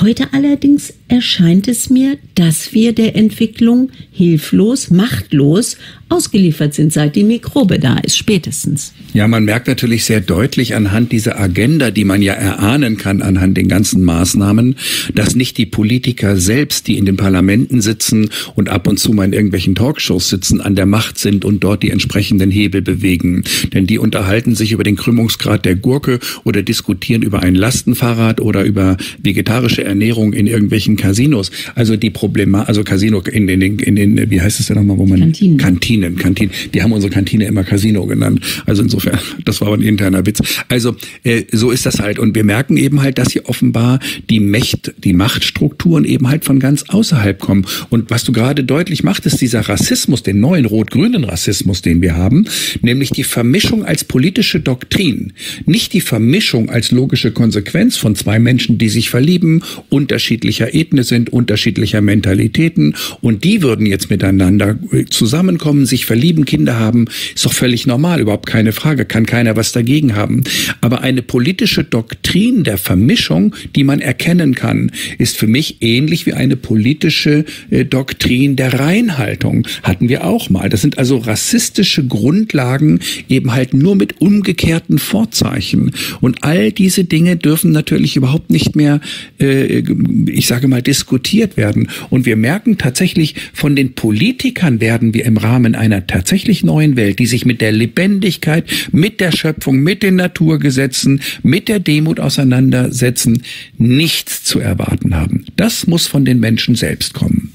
Heute allerdings erscheint es mir, dass wir der Entwicklung hilflos, machtlos ausgeliefert sind, seit die Mikrobe da ist, spätestens. Ja, man merkt natürlich sehr deutlich anhand dieser Agenda, die man ja erahnen kann anhand den ganzen Maßnahmen, dass nicht die Politiker selbst, die in den Parlamenten sitzen und ab und zu mal in irgendwelchen Talkshows sitzen, an der Macht sind und dort die entsprechenden Hebel bewegen. Denn die unterhalten sich über den Krümmungsgrad der Gurke oder diskutieren über ein Lastenfahrrad oder über vegetarische Ernährung in irgendwelchen Casinos. Also die Probleme, also Casino in den, in den, wie heißt es denn nochmal, wo man Kantinen. Kantinen, Kantinen. Wir haben unsere Kantine immer Casino genannt. Also insofern das war aber ein interner Witz. Also äh, so ist das halt. Und wir merken eben halt, dass hier offenbar die Mächt, die Machtstrukturen eben halt von ganz außerhalb kommen. Und was du gerade deutlich macht, ist dieser Rassismus, den neuen rot-grünen Rassismus, den wir haben, nämlich die Vermischung als politische Doktrin, nicht die Vermischung als logische Konsequenz von zwei Menschen, die sich verlieben, unterschiedlicher Ethnie sind, unterschiedlicher Mentalitäten und die würden jetzt miteinander zusammenkommen, sich verlieben, Kinder haben, ist doch völlig normal, überhaupt keine Frage. Frage, kann keiner was dagegen haben. Aber eine politische Doktrin der Vermischung, die man erkennen kann, ist für mich ähnlich wie eine politische äh, Doktrin der Reinhaltung. Hatten wir auch mal. Das sind also rassistische Grundlagen eben halt nur mit umgekehrten Vorzeichen. Und all diese Dinge dürfen natürlich überhaupt nicht mehr, äh, ich sage mal, diskutiert werden. Und wir merken tatsächlich, von den Politikern werden wir im Rahmen einer tatsächlich neuen Welt, die sich mit der Lebendigkeit, mit der Schöpfung, mit den Naturgesetzen, mit der Demut auseinandersetzen, nichts zu erwarten haben. Das muss von den Menschen selbst kommen.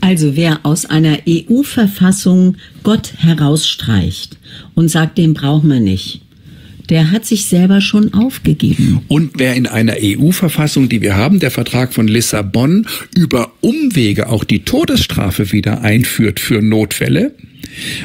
Also wer aus einer EU-Verfassung Gott herausstreicht und sagt, den brauchen wir nicht, der hat sich selber schon aufgegeben. Und wer in einer EU-Verfassung, die wir haben, der Vertrag von Lissabon, über Umwege auch die Todesstrafe wieder einführt für Notfälle,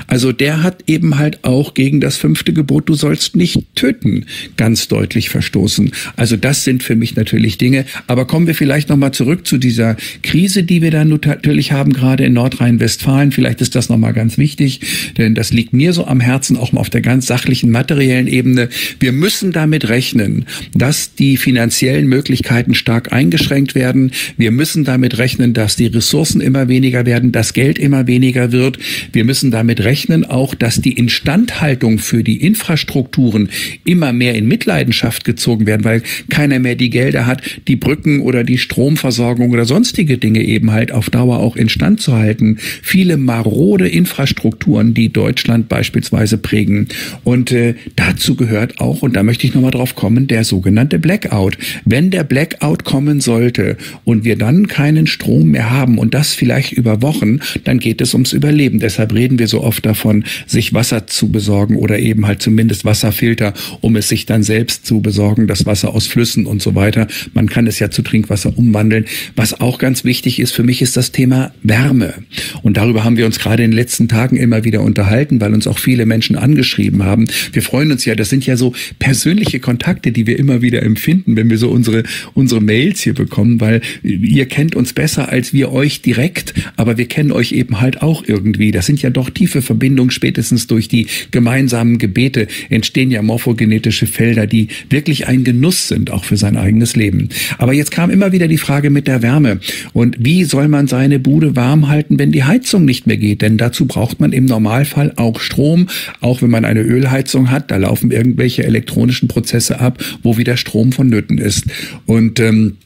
also der hat eben halt auch gegen das fünfte Gebot, du sollst nicht töten, ganz deutlich verstoßen. Also das sind für mich natürlich Dinge. Aber kommen wir vielleicht nochmal zurück zu dieser Krise, die wir da natürlich haben, gerade in Nordrhein-Westfalen. Vielleicht ist das nochmal ganz wichtig, denn das liegt mir so am Herzen, auch mal auf der ganz sachlichen, materiellen Ebene. Wir müssen damit rechnen, dass die finanziellen Möglichkeiten stark eingeschränkt werden. Wir müssen damit rechnen, rechnen, dass die Ressourcen immer weniger werden, das Geld immer weniger wird. Wir müssen damit rechnen auch, dass die Instandhaltung für die Infrastrukturen immer mehr in Mitleidenschaft gezogen werden, weil keiner mehr die Gelder hat, die Brücken oder die Stromversorgung oder sonstige Dinge eben halt auf Dauer auch instand zu halten. Viele marode Infrastrukturen, die Deutschland beispielsweise prägen. Und äh, dazu gehört auch, und da möchte ich nochmal drauf kommen, der sogenannte Blackout. Wenn der Blackout kommen sollte und wir dann keinen Strom mehr haben und das vielleicht über Wochen, dann geht es ums Überleben. Deshalb reden wir so oft davon, sich Wasser zu besorgen oder eben halt zumindest Wasserfilter, um es sich dann selbst zu besorgen, das Wasser aus Flüssen und so weiter. Man kann es ja zu Trinkwasser umwandeln. Was auch ganz wichtig ist für mich, ist das Thema Wärme. Und darüber haben wir uns gerade in den letzten Tagen immer wieder unterhalten, weil uns auch viele Menschen angeschrieben haben. Wir freuen uns ja, das sind ja so persönliche Kontakte, die wir immer wieder empfinden, wenn wir so unsere, unsere Mails hier bekommen, weil ihr kennt uns besser als wir euch direkt, aber wir kennen euch eben halt auch irgendwie. Das sind ja doch tiefe Verbindungen, spätestens durch die gemeinsamen Gebete entstehen ja morphogenetische Felder, die wirklich ein Genuss sind, auch für sein eigenes Leben. Aber jetzt kam immer wieder die Frage mit der Wärme. Und wie soll man seine Bude warm halten, wenn die Heizung nicht mehr geht? Denn dazu braucht man im Normalfall auch Strom, auch wenn man eine Ölheizung hat. Da laufen irgendwelche elektronischen Prozesse ab, wo wieder Strom vonnöten ist. Und ähm,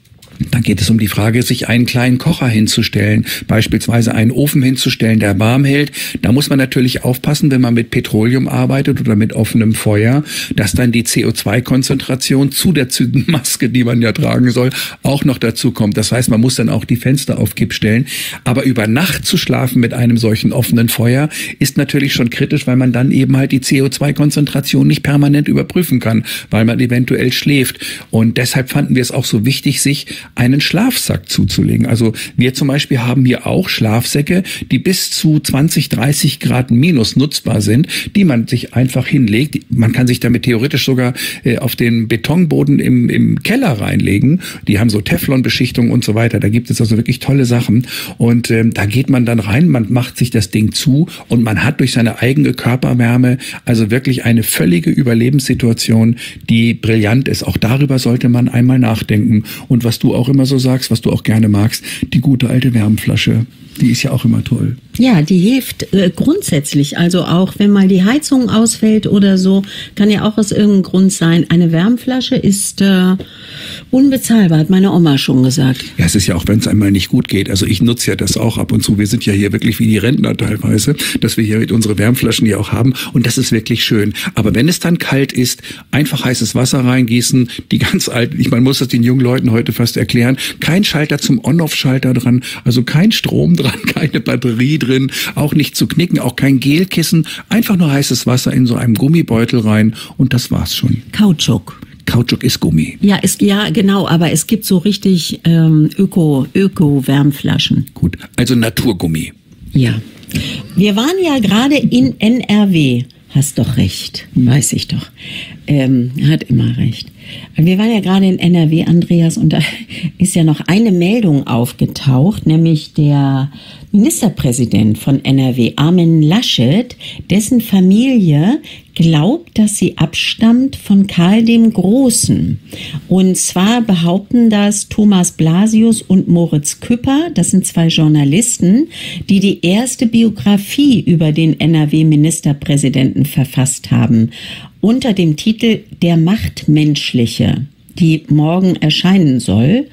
dann geht es um die Frage, sich einen kleinen Kocher hinzustellen, beispielsweise einen Ofen hinzustellen, der warm hält. Da muss man natürlich aufpassen, wenn man mit Petroleum arbeitet oder mit offenem Feuer, dass dann die CO2-Konzentration zu der Maske, die man ja tragen soll, auch noch dazu kommt. Das heißt, man muss dann auch die Fenster auf Kipp stellen. Aber über Nacht zu schlafen mit einem solchen offenen Feuer ist natürlich schon kritisch, weil man dann eben halt die CO2-Konzentration nicht permanent überprüfen kann, weil man eventuell schläft. Und deshalb fanden wir es auch so wichtig, sich einen Schlafsack zuzulegen. Also wir zum Beispiel haben hier auch Schlafsäcke, die bis zu 20, 30 Grad minus nutzbar sind, die man sich einfach hinlegt. Man kann sich damit theoretisch sogar äh, auf den Betonboden im, im Keller reinlegen. Die haben so Teflonbeschichtung und so weiter. Da gibt es also wirklich tolle Sachen. Und ähm, da geht man dann rein, man macht sich das Ding zu und man hat durch seine eigene Körperwärme also wirklich eine völlige Überlebenssituation, die brillant ist. Auch darüber sollte man einmal nachdenken. Und was du auch immer so sagst, was du auch gerne magst, die gute alte Wärmflasche. Die ist ja auch immer toll. Ja, die hilft äh, grundsätzlich. Also auch wenn mal die Heizung ausfällt oder so, kann ja auch aus irgendeinem Grund sein. Eine Wärmflasche ist äh, unbezahlbar, hat meine Oma schon gesagt. Ja, es ist ja auch, wenn es einmal nicht gut geht. Also ich nutze ja das auch ab und zu. Wir sind ja hier wirklich wie die Rentner teilweise, dass wir hier unsere Wärmflaschen ja auch haben. Und das ist wirklich schön. Aber wenn es dann kalt ist, einfach heißes Wasser reingießen, die ganz alten, ich meine, muss das den jungen Leuten heute fast erklären, kein Schalter zum On-Off-Schalter dran, also kein Strom dran dran, keine Batterie drin, auch nicht zu knicken, auch kein Gelkissen, einfach nur heißes Wasser in so einem Gummibeutel rein und das war's schon. Kautschuk. Kautschuk ist Gummi. Ja, ist, ja, genau, aber es gibt so richtig ähm, Öko, Öko-Wärmflaschen. Gut, also Naturgummi. Ja. Wir waren ja gerade in NRW. Hast doch recht, weiß ich doch. Ähm, hat immer recht. Wir waren ja gerade in NRW, Andreas, und da [LAUGHS] ist ja noch eine Meldung aufgetaucht, nämlich der Ministerpräsident von NRW, Armin Laschet, dessen Familie glaubt, dass sie abstammt von Karl dem Großen. Und zwar behaupten das Thomas Blasius und Moritz Küpper, das sind zwei Journalisten, die die erste Biografie über den NRW-Ministerpräsidenten verfasst haben, unter dem Titel Der Machtmenschliche die morgen erscheinen soll.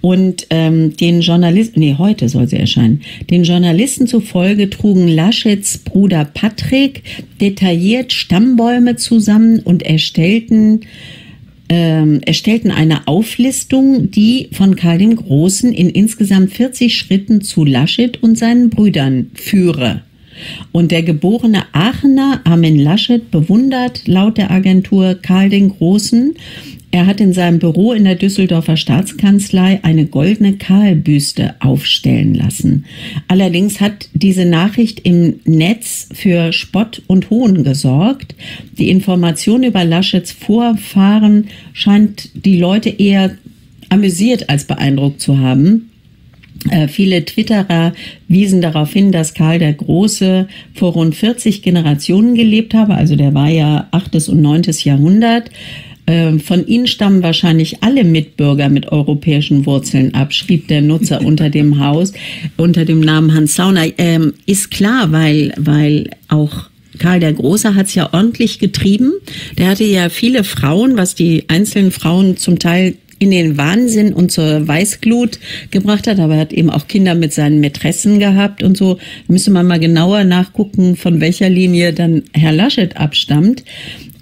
Und ähm, den Journalisten, nee, heute soll sie erscheinen. Den Journalisten zufolge trugen Laschets Bruder Patrick detailliert Stammbäume zusammen und erstellten ähm, erstellten eine Auflistung, die von Karl dem Großen in insgesamt 40 Schritten zu Laschet und seinen Brüdern führe. Und der geborene Aachener Armin Laschet bewundert laut der Agentur Karl den Großen er hat in seinem Büro in der Düsseldorfer Staatskanzlei eine goldene Karl-Büste aufstellen lassen. Allerdings hat diese Nachricht im Netz für Spott und Hohn gesorgt. Die Information über Laschets Vorfahren scheint die Leute eher amüsiert als beeindruckt zu haben. Äh, viele Twitterer wiesen darauf hin, dass Karl der Große vor rund 40 Generationen gelebt habe. Also der war ja 8. und 9. Jahrhundert von Ihnen stammen wahrscheinlich alle Mitbürger mit europäischen Wurzeln ab, schrieb der Nutzer [LAUGHS] unter dem Haus, unter dem Namen Hans Sauner. Ähm, ist klar, weil, weil auch Karl der Große hat es ja ordentlich getrieben. Der hatte ja viele Frauen, was die einzelnen Frauen zum Teil in den Wahnsinn und zur Weißglut gebracht hat, aber er hat eben auch Kinder mit seinen Mätressen gehabt und so. Da müsste man mal genauer nachgucken, von welcher Linie dann Herr Laschet abstammt.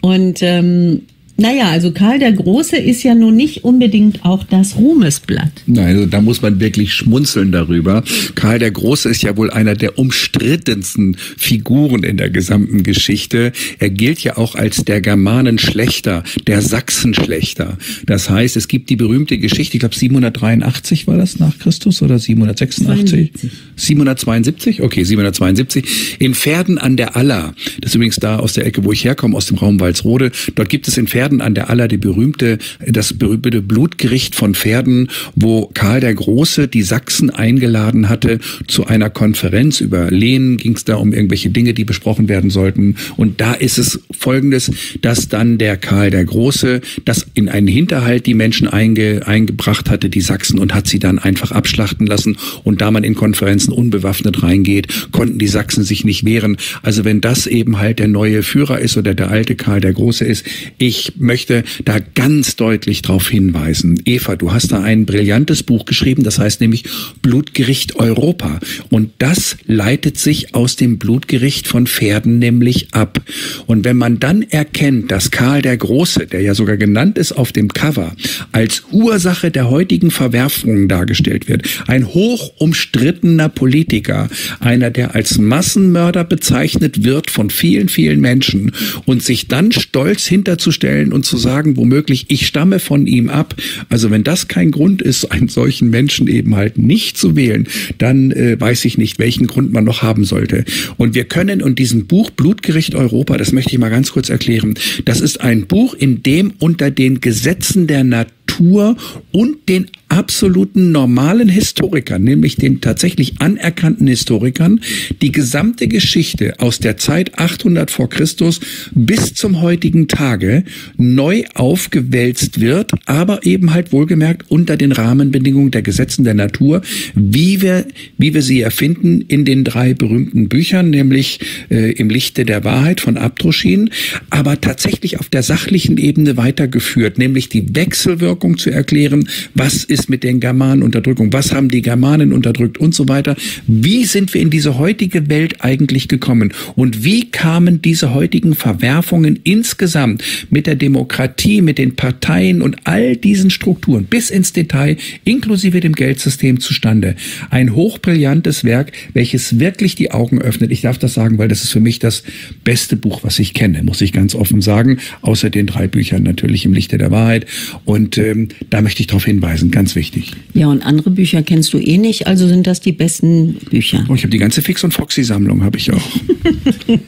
Und ähm, naja, also Karl der Große ist ja nun nicht unbedingt auch das Ruhmesblatt. Nein, also da muss man wirklich schmunzeln darüber. Karl der Große ist ja wohl einer der umstrittensten Figuren in der gesamten Geschichte. Er gilt ja auch als der Germanenschlechter, der Sachsenschlechter. Das heißt, es gibt die berühmte Geschichte, ich glaube 783 war das nach Christus oder 786? 72. 772? Okay, 772. In Pferden an der Aller. Das ist übrigens da aus der Ecke, wo ich herkomme, aus dem Raum Walsrode. Dort gibt es in Pferden Pferden an der Aller die berühmte, das berühmte Blutgericht von Pferden, wo Karl der Große die Sachsen eingeladen hatte zu einer Konferenz über Lehen. Ging es da um irgendwelche Dinge, die besprochen werden sollten. Und da ist es folgendes, dass dann der Karl der Große das in einen Hinterhalt die Menschen einge, eingebracht hatte, die Sachsen, und hat sie dann einfach abschlachten lassen. Und da man in Konferenzen unbewaffnet reingeht, konnten die Sachsen sich nicht wehren. Also wenn das eben halt der neue Führer ist oder der alte Karl der Große ist, ich möchte da ganz deutlich darauf hinweisen. Eva, du hast da ein brillantes Buch geschrieben, das heißt nämlich Blutgericht Europa. Und das leitet sich aus dem Blutgericht von Pferden nämlich ab. Und wenn man dann erkennt, dass Karl der Große, der ja sogar genannt ist auf dem Cover, als Ursache der heutigen Verwerfungen dargestellt wird, ein hoch umstrittener Politiker, einer, der als Massenmörder bezeichnet wird von vielen, vielen Menschen und sich dann stolz hinterzustellen, hinzustellen und zu sagen, womöglich, ich stamme von ihm ab. Also wenn das kein Grund ist, einen solchen Menschen eben halt nicht zu wählen, dann äh, weiß ich nicht, welchen Grund man noch haben sollte. Und wir können in diesem Buch Blutgericht Europa, das möchte ich mal ganz kurz erklären, das ist ein Buch, in dem unter den Gesetzen der Natur und den absoluten normalen Historikern, nämlich den tatsächlich anerkannten Historikern, die gesamte Geschichte aus der Zeit 800 vor Christus bis zum heutigen Tage neu aufgewälzt wird, aber eben halt wohlgemerkt unter den Rahmenbedingungen der Gesetzen der Natur, wie wir, wie wir sie erfinden in den drei berühmten Büchern, nämlich äh, im Lichte der Wahrheit von Abdruschin, aber tatsächlich auf der sachlichen Ebene weitergeführt, nämlich die Wechselwirkung zu erklären, was ist ist mit den Germanenunterdrückung? Was haben die Germanen unterdrückt und so weiter? Wie sind wir in diese heutige Welt eigentlich gekommen? Und wie kamen diese heutigen Verwerfungen insgesamt mit der Demokratie, mit den Parteien und all diesen Strukturen bis ins Detail, inklusive dem Geldsystem zustande? Ein hochbrillantes Werk, welches wirklich die Augen öffnet. Ich darf das sagen, weil das ist für mich das beste Buch, was ich kenne, muss ich ganz offen sagen. Außer den drei Büchern natürlich im Lichte der Wahrheit. Und ähm, da möchte ich darauf hinweisen, ganz ganz wichtig. Ja, und andere Bücher kennst du eh nicht, also sind das die besten Bücher. Oh, ich habe die ganze Fix- und Foxy-Sammlung, habe ich auch.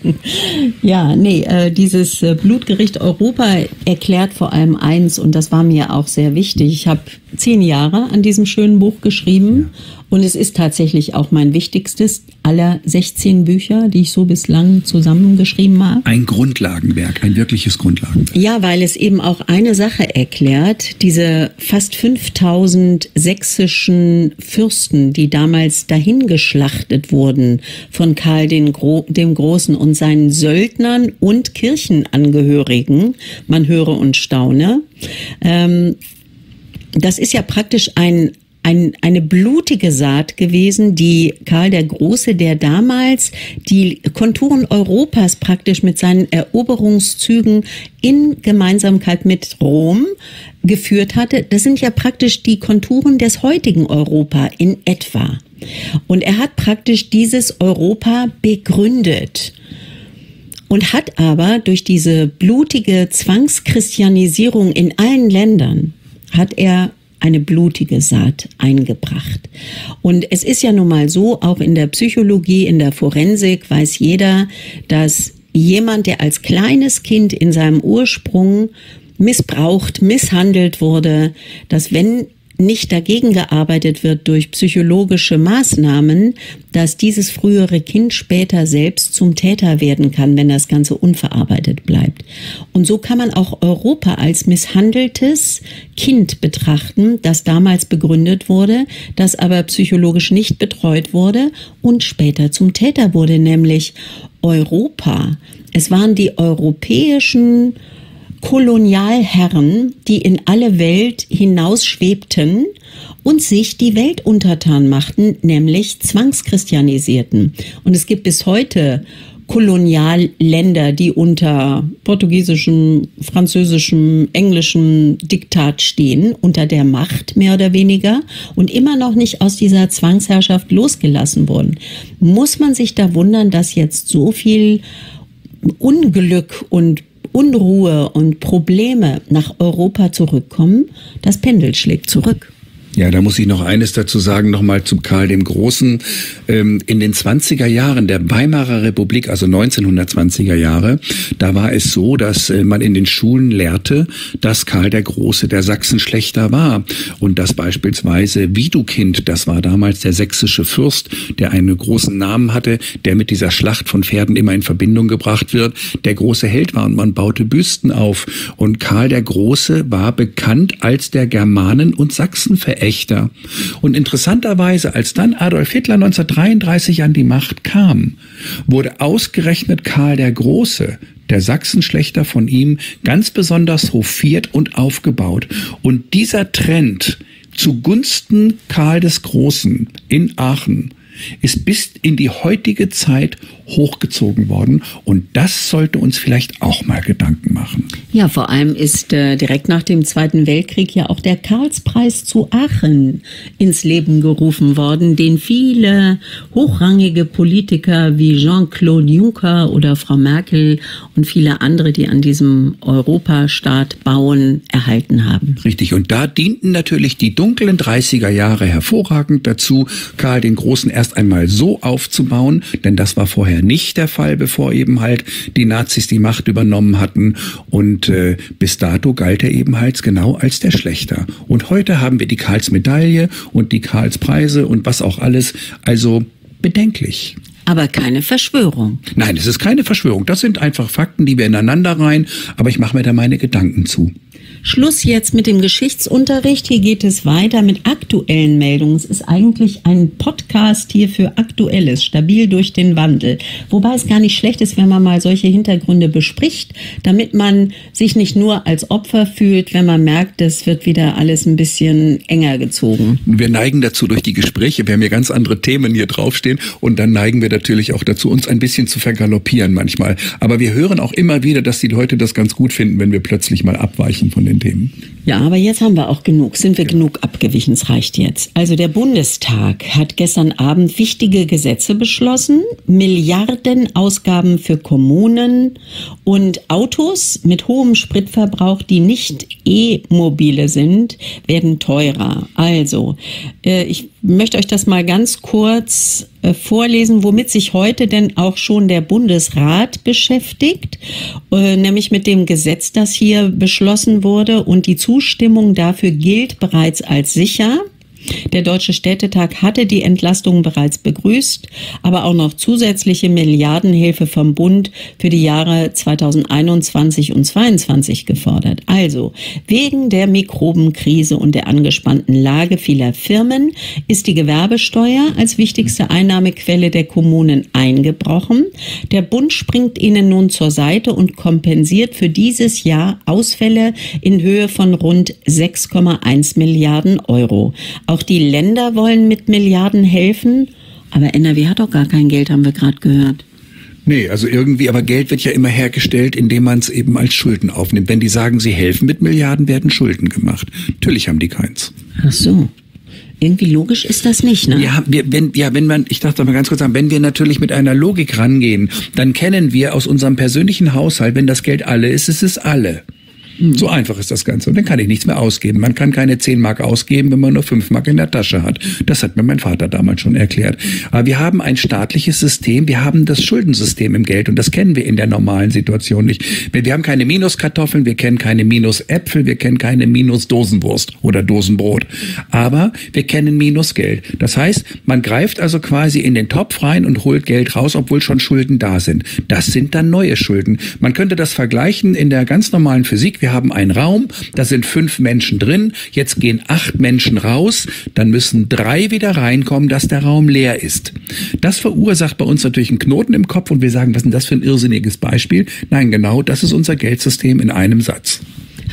[LAUGHS] ja, nee, äh, dieses äh, Blutgericht Europa erklärt vor allem eins, und das war mir auch sehr wichtig. Ich habe zehn Jahre an diesem schönen Buch geschrieben. Ja. Und es ist tatsächlich auch mein wichtigstes aller 16 Bücher, die ich so bislang zusammengeschrieben habe. Ein Grundlagenwerk, ein wirkliches Grundlagenwerk. Ja, weil es eben auch eine Sache erklärt. Diese fast 5000 sächsischen Fürsten, die damals dahingeschlachtet wurden von Karl Gro dem Großen und seinen Söldnern und Kirchenangehörigen. Man höre und staune. Ähm, das ist ja praktisch ein ein, eine blutige Saat gewesen, die Karl der Große, der damals die Konturen Europas praktisch mit seinen Eroberungszügen in Gemeinsamkeit mit Rom geführt hatte. Das sind ja praktisch die Konturen des heutigen Europa in etwa. Und er hat praktisch dieses Europa begründet und hat aber durch diese blutige Zwangschristianisierung in allen Ländern, hat er eine blutige Saat eingebracht. Und es ist ja nun mal so, auch in der Psychologie, in der Forensik weiß jeder, dass jemand, der als kleines Kind in seinem Ursprung missbraucht, misshandelt wurde, dass wenn nicht dagegen gearbeitet wird durch psychologische Maßnahmen, dass dieses frühere Kind später selbst zum Täter werden kann, wenn das Ganze unverarbeitet bleibt. Und so kann man auch Europa als misshandeltes Kind betrachten, das damals begründet wurde, das aber psychologisch nicht betreut wurde und später zum Täter wurde, nämlich Europa. Es waren die europäischen Kolonialherren, die in alle Welt hinausschwebten und sich die Welt untertan machten, nämlich zwangschristianisierten. Und es gibt bis heute Kolonialländer, die unter portugiesischem, französischem, englischem Diktat stehen, unter der Macht mehr oder weniger und immer noch nicht aus dieser Zwangsherrschaft losgelassen wurden. Muss man sich da wundern, dass jetzt so viel Unglück und Unruhe und Probleme nach Europa zurückkommen, das Pendel schlägt zurück. Ja, da muss ich noch eines dazu sagen, nochmal zum Karl dem Großen. Ähm, in den 20er Jahren der Weimarer Republik, also 1920er Jahre, da war es so, dass äh, man in den Schulen lehrte, dass Karl der Große der Sachsenschlechter war und dass beispielsweise Widukind, das war damals der sächsische Fürst, der einen großen Namen hatte, der mit dieser Schlacht von Pferden immer in Verbindung gebracht wird, der große Held war und man baute Büsten auf. Und Karl der Große war bekannt als der Germanen- und Sachsenverächter echter. Und interessanterweise, als dann Adolf Hitler 1933 an die Macht kam, wurde ausgerechnet Karl der Große, der Sachsenschlechter von ihm, ganz besonders hofiert und aufgebaut. Und dieser Trend zugunsten Karl des Großen in Aachen ist bis in die heutige Zeit hochgezogen worden. Und das sollte uns vielleicht auch mal Gedanken machen. Ja, vor allem ist äh, direkt nach dem Zweiten Weltkrieg ja auch der Karlspreis zu Aachen ins Leben gerufen worden, den viele hochrangige Politiker wie Jean-Claude Juncker oder Frau Merkel und viele andere, die an diesem Europastaat bauen, erhalten haben. Richtig. Und da dienten natürlich die dunklen 30er Jahre hervorragend dazu, Karl den Großen erst einmal so aufzubauen, denn das war vorher nicht der Fall, bevor eben halt die Nazis die Macht übernommen hatten. Und äh, bis dato galt er eben halt genau als der Schlechter. Und heute haben wir die Karlsmedaille und die Karlspreise und was auch alles. Also bedenklich. Aber keine Verschwörung. Nein, es ist keine Verschwörung. Das sind einfach Fakten, die wir ineinander rein. Aber ich mache mir da meine Gedanken zu. Schluss jetzt mit dem Geschichtsunterricht. Hier geht es weiter mit aktuellen Meldungen. Es ist eigentlich ein Podcast hier für Aktuelles, stabil durch den Wandel. Wobei es gar nicht schlecht ist, wenn man mal solche Hintergründe bespricht, damit man sich nicht nur als Opfer fühlt, wenn man merkt, es wird wieder alles ein bisschen enger gezogen. Wir neigen dazu durch die Gespräche. Wir haben hier ganz andere Themen hier draufstehen und dann neigen wir natürlich auch dazu, uns ein bisschen zu vergaloppieren manchmal. Aber wir hören auch immer wieder, dass die Leute das ganz gut finden, wenn wir plötzlich mal abweichen von den den Themen. Ja, aber jetzt haben wir auch genug, sind wir ja. genug abgewichen, es reicht jetzt. Also der Bundestag hat gestern Abend wichtige Gesetze beschlossen, Milliardenausgaben für Kommunen und Autos mit hohem Spritverbrauch, die nicht E-Mobile sind, werden teurer. Also, äh, ich möchte euch das mal ganz kurz äh, vorlesen, womit sich heute denn auch schon der Bundesrat beschäftigt, äh, nämlich mit dem Gesetz, das hier beschlossen wurde und die Zustimmung dafür gilt bereits als sicher. Der Deutsche Städtetag hatte die Entlastung bereits begrüßt, aber auch noch zusätzliche Milliardenhilfe vom Bund für die Jahre 2021 und 2022 gefordert. Also, wegen der Mikrobenkrise und der angespannten Lage vieler Firmen ist die Gewerbesteuer als wichtigste Einnahmequelle der Kommunen eingebrochen. Der Bund springt ihnen nun zur Seite und kompensiert für dieses Jahr Ausfälle in Höhe von rund 6,1 Milliarden Euro. Auch die Länder wollen mit Milliarden helfen. Aber NRW hat doch gar kein Geld, haben wir gerade gehört. Nee, also irgendwie, aber Geld wird ja immer hergestellt, indem man es eben als Schulden aufnimmt. Wenn die sagen, sie helfen mit Milliarden, werden Schulden gemacht. Natürlich haben die keins. Ach so. Irgendwie logisch ist das nicht, ne? Ja, wir, wenn, ja, wenn man, ich dachte mal ganz kurz sagen, wenn wir natürlich mit einer Logik rangehen, dann kennen wir aus unserem persönlichen Haushalt, wenn das Geld alle ist, ist es alle. So einfach ist das Ganze. Und dann kann ich nichts mehr ausgeben. Man kann keine 10 Mark ausgeben, wenn man nur 5 Mark in der Tasche hat. Das hat mir mein Vater damals schon erklärt. Aber wir haben ein staatliches System, wir haben das Schuldensystem im Geld und das kennen wir in der normalen Situation nicht. Wir haben keine Minuskartoffeln, wir kennen keine Minusäpfel, wir kennen keine Minusdosenwurst oder Dosenbrot. Aber wir kennen Minusgeld. Das heißt, man greift also quasi in den Topf rein und holt Geld raus, obwohl schon Schulden da sind. Das sind dann neue Schulden. Man könnte das vergleichen in der ganz normalen Physik. Wir haben einen Raum, da sind fünf Menschen drin, jetzt gehen acht Menschen raus, dann müssen drei wieder reinkommen, dass der Raum leer ist. Das verursacht bei uns natürlich einen Knoten im Kopf und wir sagen, was ist denn das für ein irrsinniges Beispiel? Nein, genau, das ist unser Geldsystem in einem Satz.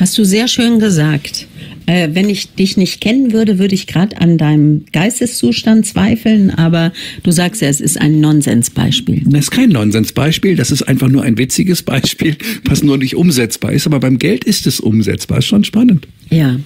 Hast du sehr schön gesagt. Äh, wenn ich dich nicht kennen würde, würde ich gerade an deinem Geisteszustand zweifeln, aber du sagst ja, es ist ein Nonsensbeispiel. Das ist kein Nonsensbeispiel, das ist einfach nur ein witziges Beispiel, was nur nicht umsetzbar ist, aber beim Geld ist es umsetzbar, ist schon spannend. Ja,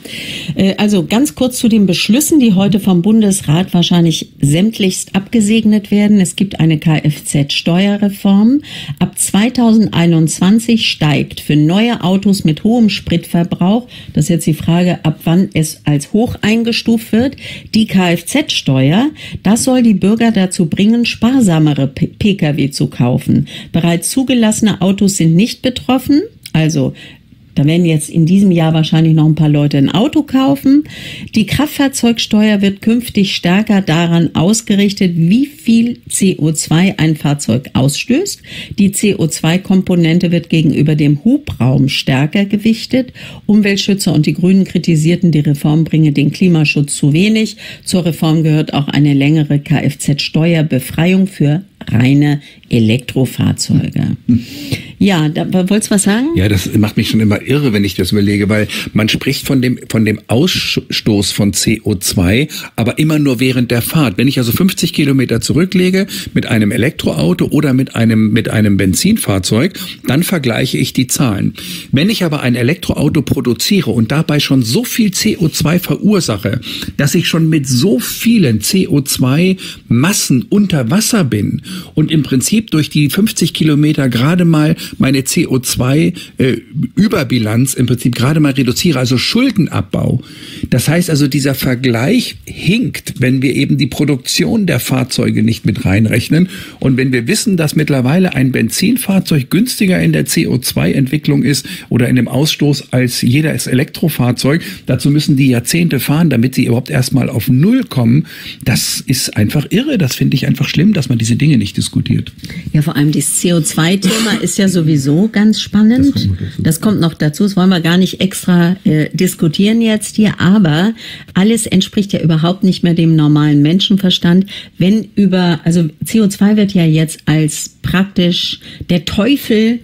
äh, also ganz kurz zu den Beschlüssen, die heute vom Bundesrat wahrscheinlich sämtlichst abgesegnet werden. Es gibt eine Kfz-Steuerreform. Ab 2021 steigt für neue Autos mit hohem Spritverbrauch, das ist jetzt die Frage, ab wann es als hoch eingestuft wird, die Kfz-Steuer. Das soll die Bürger dazu bringen, sparsamere Pkw zu kaufen. Bereits zugelassene Autos sind nicht betroffen. Also da werden jetzt in diesem Jahr wahrscheinlich noch ein paar Leute ein Auto kaufen. Die Kraftfahrzeugsteuer wird künftig stärker daran ausgerichtet, wie viel CO2 ein Fahrzeug ausstößt. Die CO2-Komponente wird gegenüber dem Hubraum stärker gewichtet. Umweltschützer und die Grünen kritisierten, die Reform bringe den Klimaschutz zu wenig. Zur Reform gehört auch eine längere Kfz-Steuerbefreiung für reine Elektrofahrzeuge. Ja, da wolltest du was sagen? Ja, das macht mich schon immer irre, wenn ich das überlege, weil man spricht von dem, von dem Ausstoß von CO2, aber immer nur während der Fahrt. Wenn ich also 50 Kilometer zurücklege mit einem Elektroauto oder mit einem, mit einem Benzinfahrzeug, dann vergleiche ich die Zahlen. Wenn ich aber ein Elektroauto produziere und dabei schon so viel CO2 verursache, dass ich schon mit so vielen CO2-Massen unter Wasser bin und im Prinzip durch die 50 Kilometer gerade mal meine CO2-Überbilanz äh, im Prinzip gerade mal reduziere, also Schuldenabbau. Das heißt also, dieser Vergleich hinkt, wenn wir eben die Produktion der Fahrzeuge nicht mit reinrechnen. Und wenn wir wissen, dass mittlerweile ein Benzinfahrzeug günstiger in der CO2-Entwicklung ist oder in dem Ausstoß als jedes Elektrofahrzeug, dazu müssen die Jahrzehnte fahren, damit sie überhaupt erstmal auf Null kommen. Das ist einfach irre. Das finde ich einfach schlimm, dass man diese Dinge nicht diskutiert. Ja, vor allem das CO2-Thema [COUGHS] ist ja sowieso ganz spannend. Das kommt, noch dazu. Das wollen wir gar nicht extra äh, diskutieren jetzt hier. Aber alles entspricht ja überhaupt nicht mehr dem normalen Menschenverstand. Wenn über, also CO2 wird ja jetzt als praktisch der Teufel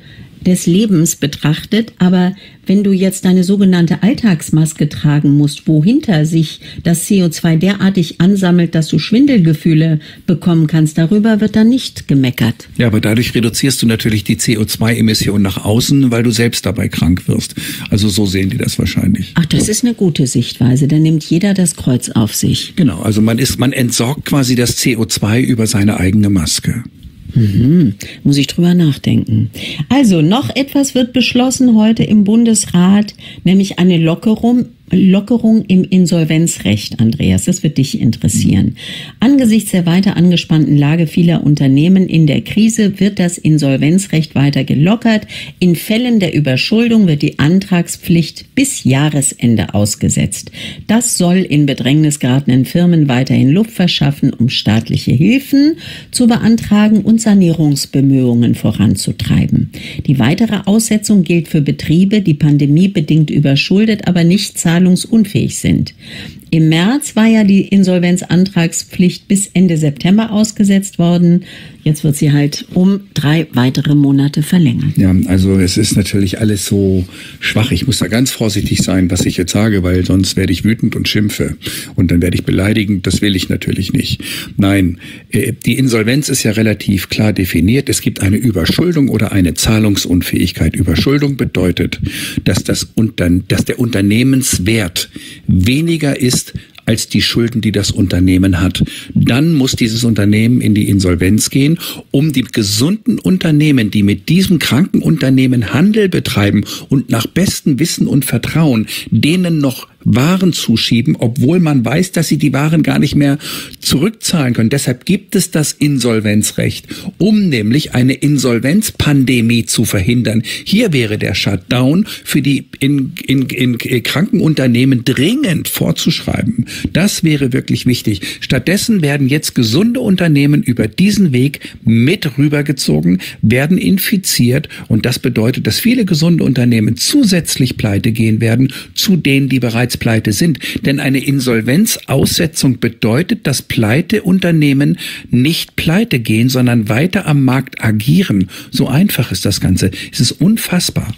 des Lebens betrachtet, aber wenn du jetzt deine sogenannte Alltagsmaske tragen musst, wohinter sich das CO2 derartig ansammelt, dass du Schwindelgefühle bekommen kannst, darüber wird dann nicht gemeckert. Ja, aber dadurch reduzierst du natürlich die CO2-Emission nach außen, weil du selbst dabei krank wirst. Also so sehen die das wahrscheinlich. Ach, das ist eine gute Sichtweise. Da nimmt jeder das Kreuz auf sich. Genau, also man ist, man entsorgt quasi das CO2 über seine eigene Maske. Mhm. Muss ich drüber nachdenken. Also, noch etwas wird beschlossen heute im Bundesrat, nämlich eine Lockerung Lockerung im Insolvenzrecht, Andreas, das wird dich interessieren. Angesichts der weiter angespannten Lage vieler Unternehmen in der Krise wird das Insolvenzrecht weiter gelockert. In Fällen der Überschuldung wird die Antragspflicht bis Jahresende ausgesetzt. Das soll in Bedrängnis geratenen Firmen weiterhin Luft verschaffen, um staatliche Hilfen zu beantragen und Sanierungsbemühungen voranzutreiben. Die weitere Aussetzung gilt für Betriebe, die pandemiebedingt überschuldet, aber nicht zahlen zahlungsunfähig sind. Im März war ja die Insolvenzantragspflicht bis Ende September ausgesetzt worden. Jetzt wird sie halt um drei weitere Monate verlängert. Ja, also es ist natürlich alles so schwach. Ich muss da ganz vorsichtig sein, was ich jetzt sage, weil sonst werde ich wütend und schimpfe. Und dann werde ich beleidigend. Das will ich natürlich nicht. Nein, äh, die Insolvenz ist ja relativ klar definiert. Es gibt eine Überschuldung oder eine Zahlungsunfähigkeit. Überschuldung bedeutet, dass, das, dass der Unternehmenswert weniger ist als die Schulden, die das Unternehmen hat. Dann muss dieses Unternehmen in die Insolvenz gehen, um die gesunden Unternehmen, die mit diesem kranken Unternehmen Handel betreiben und nach bestem Wissen und Vertrauen denen noch waren zuschieben, obwohl man weiß, dass sie die Waren gar nicht mehr zurückzahlen können. Deshalb gibt es das Insolvenzrecht, um nämlich eine Insolvenzpandemie zu verhindern. Hier wäre der Shutdown für die in, in, in Krankenunternehmen dringend vorzuschreiben. Das wäre wirklich wichtig. Stattdessen werden jetzt gesunde Unternehmen über diesen Weg mit rübergezogen, werden infiziert und das bedeutet, dass viele gesunde Unternehmen zusätzlich pleite gehen werden zu denen, die bereits pleite sind. Denn eine Insolvenzaussetzung bedeutet, dass Pleiteunternehmen nicht pleite gehen, sondern weiter am Markt agieren. So einfach ist das Ganze. Es ist unfassbar.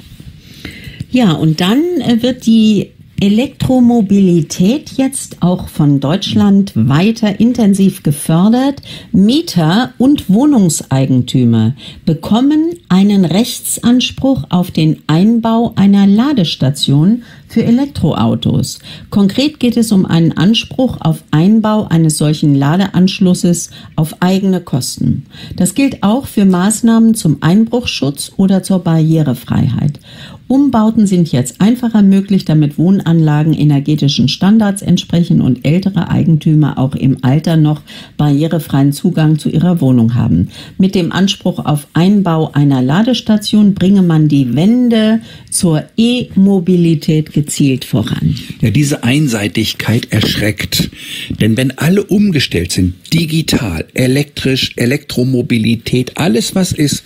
Ja, und dann äh, wird die Elektromobilität jetzt auch von Deutschland weiter intensiv gefördert. Mieter und Wohnungseigentümer bekommen einen Rechtsanspruch auf den Einbau einer Ladestation für Elektroautos. Konkret geht es um einen Anspruch auf Einbau eines solchen Ladeanschlusses auf eigene Kosten. Das gilt auch für Maßnahmen zum Einbruchschutz oder zur Barrierefreiheit. Umbauten sind jetzt einfacher möglich, damit Wohnanlagen energetischen Standards entsprechen und ältere Eigentümer auch im Alter noch barrierefreien Zugang zu ihrer Wohnung haben. Mit dem Anspruch auf Einbau einer Ladestation bringe man die Wende zur E-Mobilität gezielt voran. Ja, diese Einseitigkeit erschreckt. Denn wenn alle umgestellt sind, digital, elektrisch, Elektromobilität, alles was ist,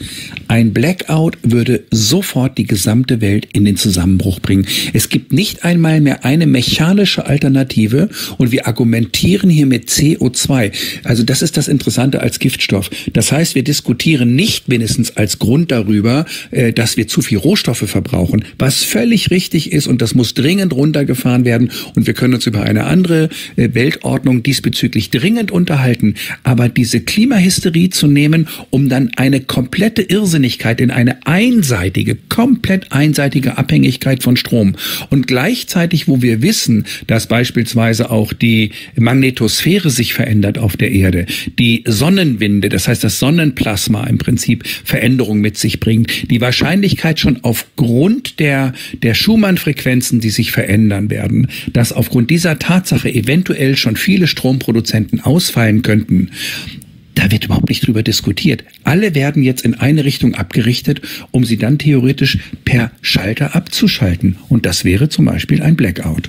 ein Blackout würde sofort die gesamte Welt in den Zusammenbruch bringen. Es gibt nicht einmal mehr eine mechanische Alternative und wir argumentieren hier mit CO2. Also das ist das Interessante als Giftstoff. Das heißt, wir diskutieren nicht mindestens als Grund darüber, äh, dass wir zu viel Rohstoffe verbrauchen, was völlig richtig ist und das muss dringend runtergefahren werden und wir können uns über eine andere äh, Weltordnung diesbezüglich dringend unterhalten. Aber diese Klimahysterie zu nehmen, um dann eine komplette Irrsinnigkeit in eine einseitige, komplett einseitige Abhängigkeit von Strom. Und gleichzeitig, wo wir wissen, dass beispielsweise auch die Magnetosphäre sich verändert auf der Erde, die Sonnenwinde, das heißt das Sonnenplasma im Prinzip Veränderung mit sich bringt, die Wahrscheinlichkeit schon aufgrund der, der Schumann-Frequenzen, die sich verändern werden, dass aufgrund dieser Tatsache eventuell schon viele Stromproduzenten ausfallen könnten, da wird überhaupt nicht drüber diskutiert. Alle werden jetzt in eine Richtung abgerichtet, um sie dann theoretisch per Schalter abzuschalten. Und das wäre zum Beispiel ein Blackout.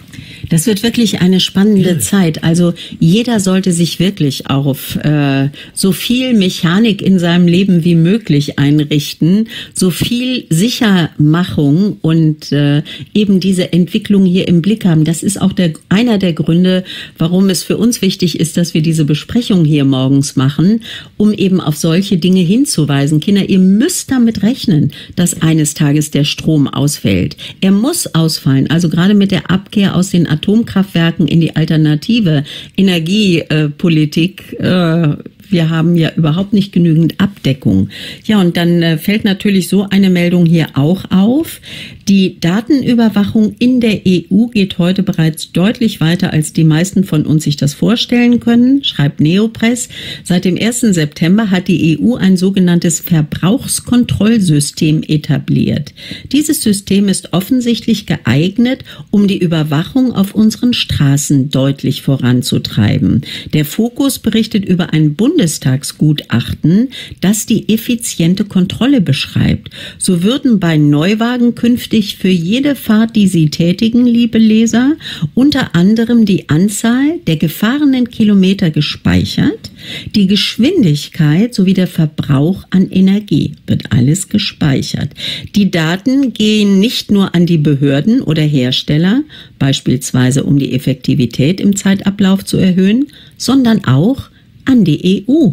Das wird wirklich eine spannende ja. Zeit. Also jeder sollte sich wirklich auf äh, so viel Mechanik in seinem Leben wie möglich einrichten, so viel Sichermachung und äh, eben diese Entwicklung hier im Blick haben. Das ist auch der, einer der Gründe, warum es für uns wichtig ist, dass wir diese Besprechung hier morgens machen, um eben auf solche Dinge hinzuweisen. Kinder, ihr müsst damit rechnen, dass eines Tages der Strom ausfällt. Er muss ausfallen. Also gerade mit der Abkehr aus den Atomkraftwerken in die alternative Energiepolitik äh, wir haben ja überhaupt nicht genügend Abdeckung. Ja, und dann äh, fällt natürlich so eine Meldung hier auch auf. Die Datenüberwachung in der EU geht heute bereits deutlich weiter, als die meisten von uns sich das vorstellen können, schreibt Neopress. Seit dem 1. September hat die EU ein sogenanntes Verbrauchskontrollsystem etabliert. Dieses System ist offensichtlich geeignet, um die Überwachung auf unseren Straßen deutlich voranzutreiben. Der Fokus berichtet über ein Bundestagsgutachten, das die effiziente Kontrolle beschreibt. So würden bei Neuwagen künftig für jede Fahrt, die Sie tätigen, liebe Leser, unter anderem die Anzahl der gefahrenen Kilometer gespeichert, die Geschwindigkeit sowie der Verbrauch an Energie wird alles gespeichert. Die Daten gehen nicht nur an die Behörden oder Hersteller, beispielsweise um die Effektivität im Zeitablauf zu erhöhen, sondern auch an die EU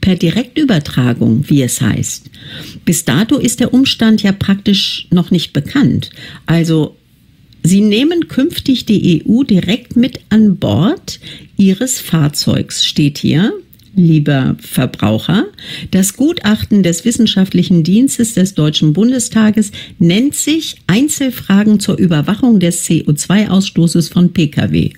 per Direktübertragung, wie es heißt. Bis dato ist der Umstand ja praktisch noch nicht bekannt. Also Sie nehmen künftig die EU direkt mit an Bord Ihres Fahrzeugs, steht hier lieber Verbraucher. Das Gutachten des Wissenschaftlichen Dienstes des Deutschen Bundestages nennt sich Einzelfragen zur Überwachung des CO2-Ausstoßes von Pkw.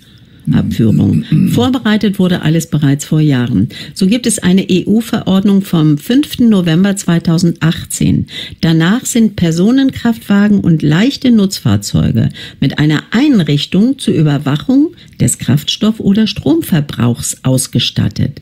Abführung. Vorbereitet wurde alles bereits vor Jahren. So gibt es eine EU-Verordnung vom 5. November 2018. Danach sind Personenkraftwagen und leichte Nutzfahrzeuge mit einer Einrichtung zur Überwachung des Kraftstoff- oder Stromverbrauchs ausgestattet.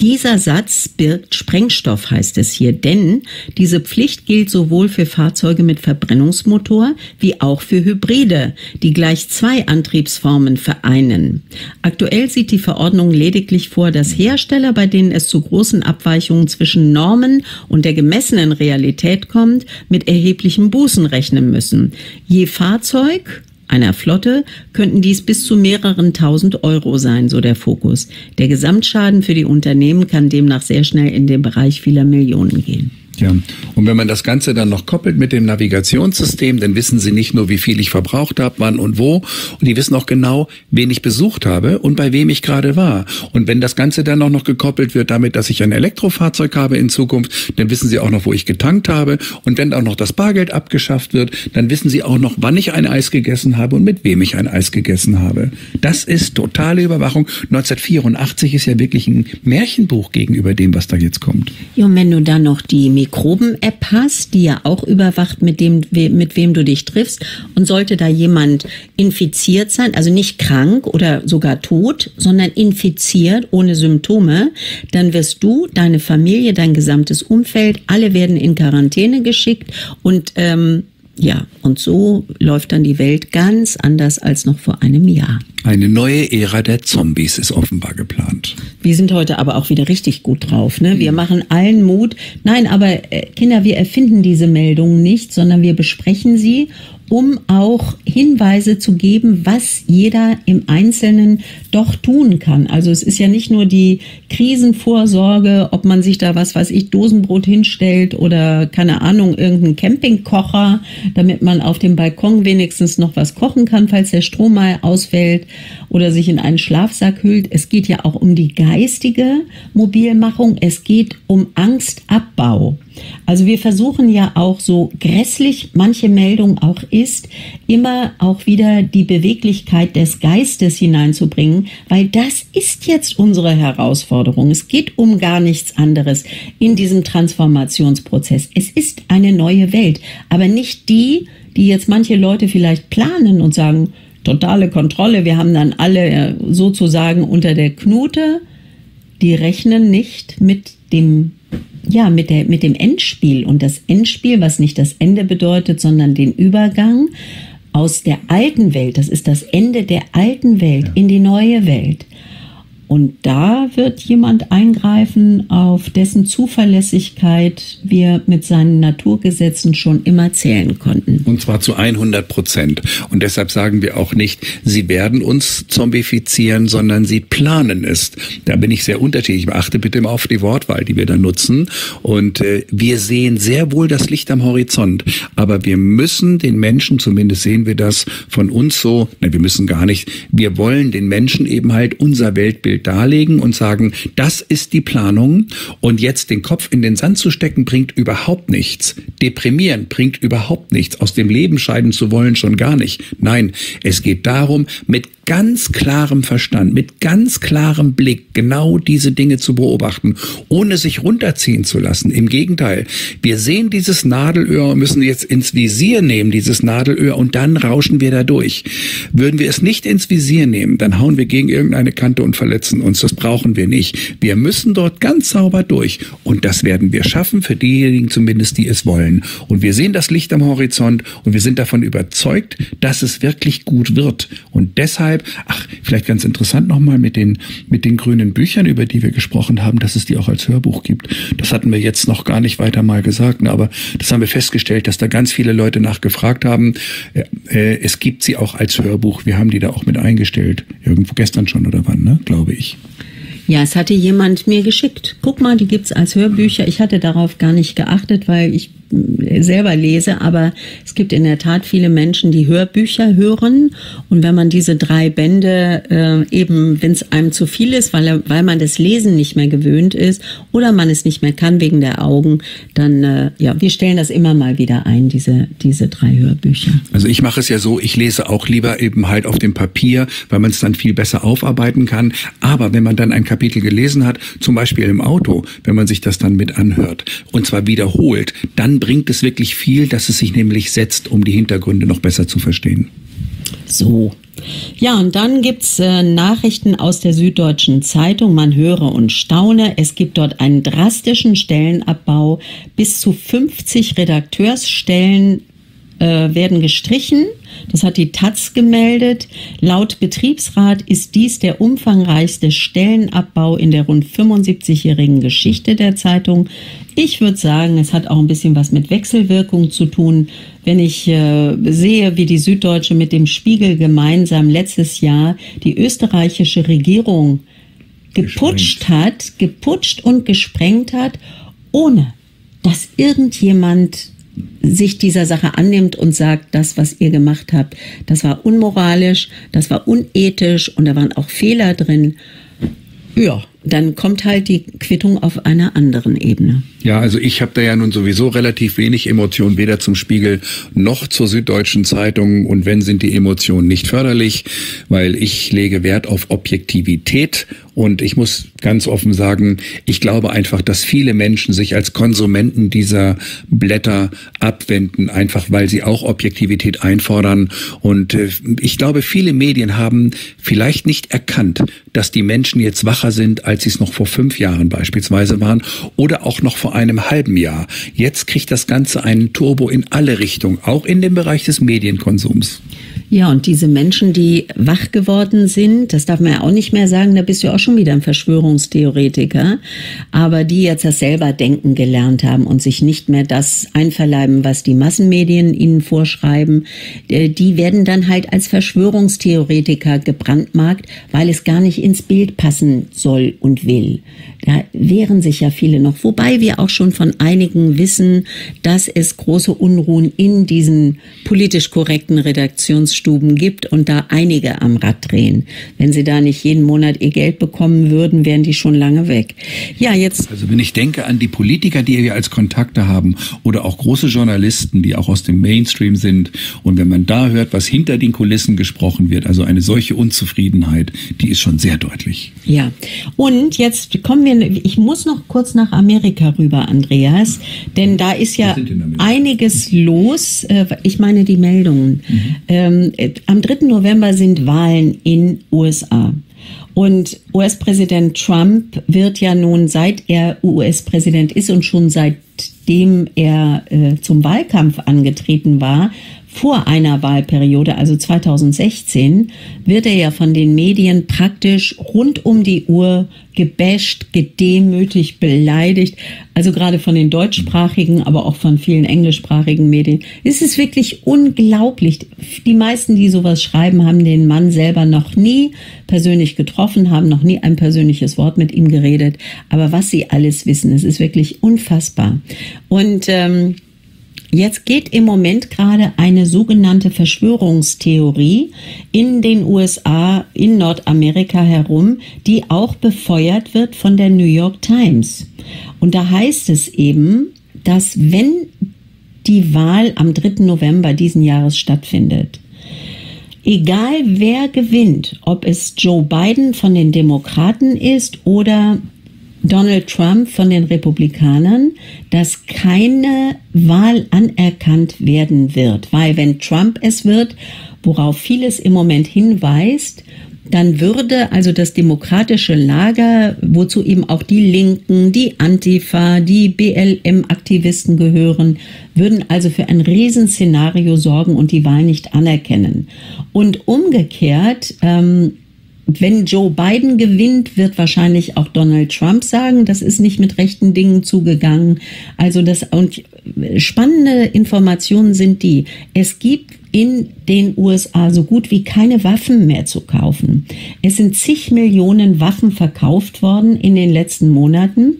Dieser Satz birgt Sprengstoff, heißt es hier, denn diese Pflicht gilt sowohl für Fahrzeuge mit Verbrennungsmotor wie auch für Hybride, die gleich zwei Antriebsformen vereinen. Aktuell sieht die Verordnung lediglich vor, dass Hersteller, bei denen es zu großen Abweichungen zwischen Normen und der gemessenen Realität kommt, mit erheblichen Bußen rechnen müssen. Je Fahrzeug einer Flotte könnten dies bis zu mehreren tausend Euro sein, so der Fokus. Der Gesamtschaden für die Unternehmen kann demnach sehr schnell in den Bereich vieler Millionen gehen. Ja, und wenn man das Ganze dann noch koppelt mit dem Navigationssystem, dann wissen Sie nicht nur, wie viel ich verbraucht habe, wann und wo, und die wissen auch genau, wen ich besucht habe und bei wem ich gerade war. Und wenn das Ganze dann auch noch gekoppelt wird damit, dass ich ein Elektrofahrzeug habe in Zukunft, dann wissen Sie auch noch, wo ich getankt habe. Und wenn auch noch das Bargeld abgeschafft wird, dann wissen Sie auch noch, wann ich ein Eis gegessen habe und mit wem ich ein Eis gegessen habe. Das ist totale Überwachung. 1984 ist ja wirklich ein Märchenbuch gegenüber dem, was da jetzt kommt. Ja, und wenn du dann noch die Mikroben-App hast, die ja auch überwacht, mit dem, mit wem du dich triffst. Und sollte da jemand infiziert sein, also nicht krank oder sogar tot, sondern infiziert ohne Symptome, dann wirst du, deine Familie, dein gesamtes Umfeld, alle werden in Quarantäne geschickt und ähm, ja, und so läuft dann die Welt ganz anders als noch vor einem Jahr. Eine neue Ära der Zombies ist offenbar geplant. Wir sind heute aber auch wieder richtig gut drauf. Ne? Wir machen allen Mut. Nein, aber äh, Kinder, wir erfinden diese Meldungen nicht, sondern wir besprechen sie um auch Hinweise zu geben, was jeder im Einzelnen doch tun kann. Also es ist ja nicht nur die Krisenvorsorge, ob man sich da was weiß ich, Dosenbrot hinstellt oder keine Ahnung, irgendeinen Campingkocher, damit man auf dem Balkon wenigstens noch was kochen kann, falls der Strom mal ausfällt oder sich in einen Schlafsack hüllt. Es geht ja auch um die geistige Mobilmachung. Es geht um Angstabbau. Also wir versuchen ja auch so grässlich manche Meldung auch ist, immer auch wieder die Beweglichkeit des Geistes hineinzubringen, weil das ist jetzt unsere Herausforderung. Es geht um gar nichts anderes in diesem Transformationsprozess. Es ist eine neue Welt, aber nicht die, die jetzt manche Leute vielleicht planen und sagen, totale Kontrolle, wir haben dann alle sozusagen unter der Knute, die rechnen nicht mit dem ja, mit, der, mit dem Endspiel. Und das Endspiel, was nicht das Ende bedeutet, sondern den Übergang aus der alten Welt, das ist das Ende der alten Welt ja. in die neue Welt. Und da wird jemand eingreifen, auf dessen Zuverlässigkeit wir mit seinen Naturgesetzen schon immer zählen konnten. Und zwar zu 100 Prozent. Und deshalb sagen wir auch nicht, sie werden uns zombifizieren, sondern sie planen es. Da bin ich sehr unterschiedlich. Ich achte bitte immer auf die Wortwahl, die wir da nutzen. Und äh, wir sehen sehr wohl das Licht am Horizont. Aber wir müssen den Menschen, zumindest sehen wir das von uns so, na, wir müssen gar nicht, wir wollen den Menschen eben halt unser Weltbild Darlegen und sagen, das ist die Planung und jetzt den Kopf in den Sand zu stecken bringt überhaupt nichts. Deprimieren bringt überhaupt nichts. Aus dem Leben scheiden zu wollen schon gar nicht. Nein, es geht darum, mit ganz klarem Verstand, mit ganz klarem Blick genau diese Dinge zu beobachten, ohne sich runterziehen zu lassen. Im Gegenteil, wir sehen dieses Nadelöhr und müssen jetzt ins Visier nehmen, dieses Nadelöhr, und dann rauschen wir da durch. Würden wir es nicht ins Visier nehmen, dann hauen wir gegen irgendeine Kante und verletzen uns. Das brauchen wir nicht. Wir müssen dort ganz sauber durch. Und das werden wir schaffen, für diejenigen zumindest, die es wollen. Und wir sehen das Licht am Horizont und wir sind davon überzeugt, dass es wirklich gut wird. Und deshalb deshalb, ach, vielleicht ganz interessant nochmal mit den, mit den grünen Büchern, über die wir gesprochen haben, dass es die auch als Hörbuch gibt. Das hatten wir jetzt noch gar nicht weiter mal gesagt, ne, aber das haben wir festgestellt, dass da ganz viele Leute nachgefragt haben. Äh, äh, es gibt sie auch als Hörbuch. Wir haben die da auch mit eingestellt. Irgendwo gestern schon oder wann, ne? glaube ich. Ja, es hatte jemand mir geschickt. Guck mal, die gibt's als Hörbücher. Ich hatte darauf gar nicht geachtet, weil ich selber lese, aber es gibt in der Tat viele Menschen, die Hörbücher hören. Und wenn man diese drei Bände äh, eben, wenn es einem zu viel ist, weil, weil man das Lesen nicht mehr gewöhnt ist oder man es nicht mehr kann wegen der Augen, dann, äh, ja, wir stellen das immer mal wieder ein, diese, diese drei Hörbücher. Also ich mache es ja so, ich lese auch lieber eben halt auf dem Papier, weil man es dann viel besser aufarbeiten kann. Aber wenn man dann ein Kapitel gelesen hat, zum Beispiel im Auto, wenn man sich das dann mit anhört und zwar wiederholt, dann bringt es wirklich viel, dass es sich nämlich setzt, um die Hintergründe noch besser zu verstehen. So. Ja, und dann gibt's äh, Nachrichten aus der Süddeutschen Zeitung. Man höre und staune. Es gibt dort einen drastischen Stellenabbau. Bis zu 50 Redakteursstellen äh, werden gestrichen. Das hat die Taz gemeldet. Laut Betriebsrat ist dies der umfangreichste Stellenabbau in der rund 75-jährigen Geschichte der Zeitung. Ich würde sagen, es hat auch ein bisschen was mit Wechselwirkung zu tun. Wenn ich äh, sehe, wie die Süddeutsche mit dem Spiegel gemeinsam letztes Jahr die österreichische Regierung geputscht gesprengt. hat, geputscht und gesprengt hat, ohne dass irgendjemand sich dieser Sache annimmt und sagt, das, was ihr gemacht habt, das war unmoralisch, das war unethisch und da waren auch Fehler drin. Ja, dann kommt halt die Quittung auf einer anderen Ebene. Ja, also ich habe da ja nun sowieso relativ wenig Emotionen, weder zum Spiegel noch zur Süddeutschen Zeitung. Und wenn sind die Emotionen nicht förderlich, weil ich lege Wert auf Objektivität. Und ich muss ganz offen sagen, ich glaube einfach, dass viele Menschen sich als Konsumenten dieser Blätter abwenden, einfach weil sie auch Objektivität einfordern. Und äh, ich glaube, viele Medien haben vielleicht nicht erkannt, dass die Menschen jetzt wacher sind, als sie es noch vor fünf Jahren beispielsweise waren oder auch noch vor einem halben Jahr. Jetzt kriegt das Ganze einen Turbo in alle Richtungen, auch in dem Bereich des Medienkonsums. Ja, und diese Menschen, die wach geworden sind, das darf man ja auch nicht mehr sagen, da bist du auch schon wieder ein Verschwörungstheoretiker, aber die jetzt das selber denken gelernt haben und sich nicht mehr das einverleiben, was die Massenmedien ihnen vorschreiben, äh, die werden dann halt als Verschwörungstheoretiker gebrandmarkt, weil es gar nicht ins Bild passen soll und will. Da wehren sich ja viele noch, wobei wir auch schon von einigen wissen, dass es große Unruhen in diesen politisch korrekten Redaktionsstuben gibt und da einige am Rad drehen. Wenn sie da nicht jeden Monat ihr Geld bekommen würden, wären die schon lange weg. Ja, jetzt. Also wenn ich denke an die Politiker, die wir als Kontakte haben oder auch große Journalisten, die auch aus dem Mainstream sind und wenn man da hört, was hinter den Kulissen gesprochen wird, also eine solche Unzufriedenheit, die ist schon sehr deutlich. Ja. Und jetzt kommen wir, ich muss noch kurz nach Amerika rüber, Andreas, denn da ist ja einiges los. Äh, ich meine die Meldungen. Mhm. Ähm, am 3. November sind Wahlen in USA. Und US-Präsident Trump wird ja nun, seit er US-Präsident ist und schon seitdem er äh, zum Wahlkampf angetreten war, vor einer Wahlperiode, also 2016, wird er ja von den Medien praktisch rund um die Uhr gebasht, gedemütigt, beleidigt. Also gerade von den deutschsprachigen, aber auch von vielen englischsprachigen Medien. Es ist wirklich unglaublich. Die meisten, die sowas schreiben, haben den Mann selber noch nie persönlich getroffen, haben noch nie ein persönliches Wort mit ihm geredet. Aber was sie alles wissen, es ist wirklich unfassbar. Und ähm, Jetzt geht im Moment gerade eine sogenannte Verschwörungstheorie in den USA, in Nordamerika herum, die auch befeuert wird von der New York Times. Und da heißt es eben, dass wenn die Wahl am 3. November diesen Jahres stattfindet, egal wer gewinnt, ob es Joe Biden von den Demokraten ist oder Donald Trump von den Republikanern, dass keine Wahl anerkannt werden wird. Weil wenn Trump es wird, worauf vieles im Moment hinweist, dann würde also das demokratische Lager, wozu eben auch die Linken, die Antifa, die BLM-Aktivisten gehören, würden also für ein Riesenszenario sorgen und die Wahl nicht anerkennen. Und umgekehrt, ähm, wenn Joe Biden gewinnt, wird wahrscheinlich auch Donald Trump sagen, das ist nicht mit rechten Dingen zugegangen. Also das und spannende Informationen sind die, es gibt in den USA so gut wie keine Waffen mehr zu kaufen. Es sind zig Millionen Waffen verkauft worden in den letzten Monaten.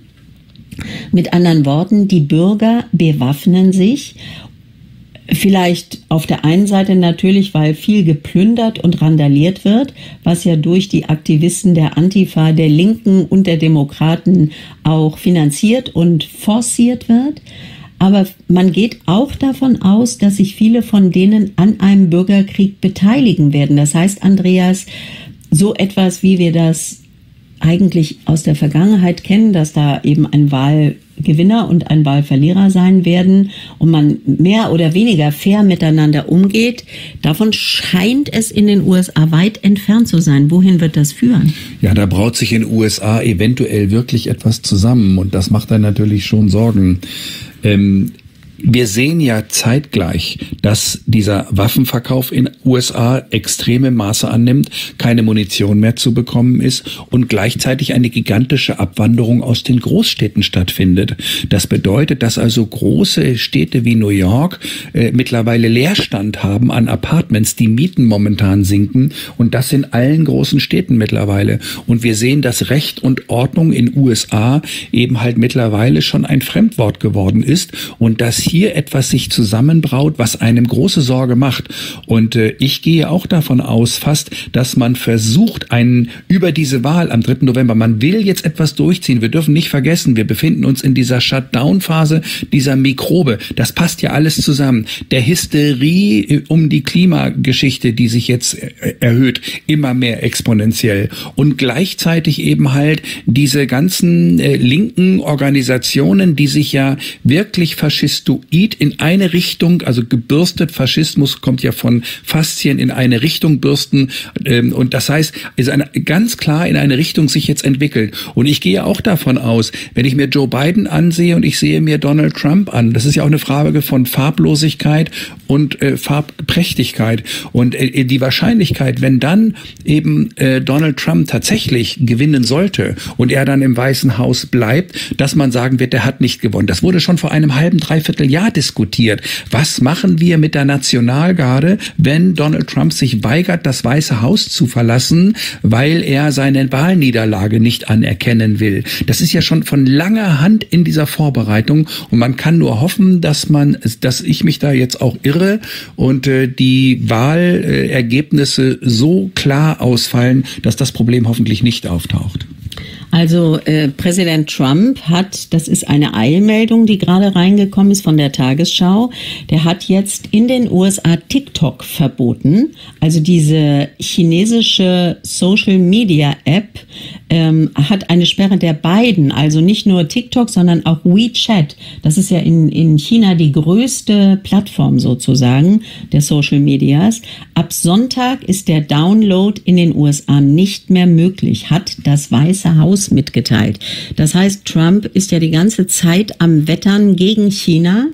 Mit anderen Worten, die Bürger bewaffnen sich Vielleicht auf der einen Seite natürlich, weil viel geplündert und randaliert wird, was ja durch die Aktivisten der Antifa, der Linken und der Demokraten auch finanziert und forciert wird. Aber man geht auch davon aus, dass sich viele von denen an einem Bürgerkrieg beteiligen werden. Das heißt, Andreas, so etwas, wie wir das eigentlich aus der Vergangenheit kennen, dass da eben ein Wahl Gewinner und ein Wahlverlierer sein werden und man mehr oder weniger fair miteinander umgeht, davon scheint es in den USA weit entfernt zu sein. Wohin wird das führen? Ja, da braut sich in den USA eventuell wirklich etwas zusammen und das macht dann natürlich schon Sorgen. Ähm, wir sehen ja zeitgleich, dass dieser Waffenverkauf in USA extreme Maße annimmt, keine Munition mehr zu bekommen ist und gleichzeitig eine gigantische Abwanderung aus den Großstädten stattfindet. Das bedeutet, dass also große Städte wie New York äh, mittlerweile Leerstand haben an Apartments, die Mieten momentan sinken und das in allen großen Städten mittlerweile. Und wir sehen, dass Recht und Ordnung in USA eben halt mittlerweile schon ein Fremdwort geworden ist und dass etwas sich zusammenbraut, was einem große Sorge macht. Und äh, ich gehe auch davon aus, fast, dass man versucht, einen über diese Wahl am 3. November, man will jetzt etwas durchziehen. Wir dürfen nicht vergessen, wir befinden uns in dieser Shutdown-Phase dieser Mikrobe. Das passt ja alles zusammen. Der Hysterie äh, um die Klimageschichte, die sich jetzt äh, erhöht, immer mehr exponentiell. Und gleichzeitig eben halt diese ganzen äh, linken Organisationen, die sich ja wirklich faschistoid Faschistoid in eine Richtung, also gebürstet, Faschismus kommt ja von Faszien in eine Richtung bürsten. Ähm, und das heißt, ist eine, ganz klar in eine Richtung sich jetzt entwickelt. Und ich gehe auch davon aus, wenn ich mir Joe Biden ansehe und ich sehe mir Donald Trump an, das ist ja auch eine Frage von Farblosigkeit und äh, Farbprächtigkeit. Und äh, die Wahrscheinlichkeit, wenn dann eben äh, Donald Trump tatsächlich gewinnen sollte und er dann im Weißen Haus bleibt, dass man sagen wird, der hat nicht gewonnen. Das wurde schon vor einem halben, dreiviertel Jahr diskutiert. Was machen wir mit der Nationalgarde, wenn Donald Trump sich weigert, das Weiße Haus zu verlassen, weil er seine Wahlniederlage nicht anerkennen will? Das ist ja schon von langer Hand in dieser Vorbereitung und man kann nur hoffen, dass man, dass ich mich da jetzt auch irre und äh, die Wahlergebnisse so klar ausfallen, dass das Problem hoffentlich nicht auftaucht. Also äh, Präsident Trump hat, das ist eine Eilmeldung, die gerade reingekommen ist von der Tagesschau, der hat jetzt in den USA TikTok verboten, also diese chinesische Social Media App ähm, hat eine Sperre der beiden, also nicht nur TikTok, sondern auch WeChat. Das ist ja in, in China die größte Plattform sozusagen der Social Medias. Ab Sonntag ist der Download in den USA nicht mehr möglich, hat das Weiße Haus mitgeteilt. Das heißt, Trump ist ja die ganze Zeit am Wettern gegen China,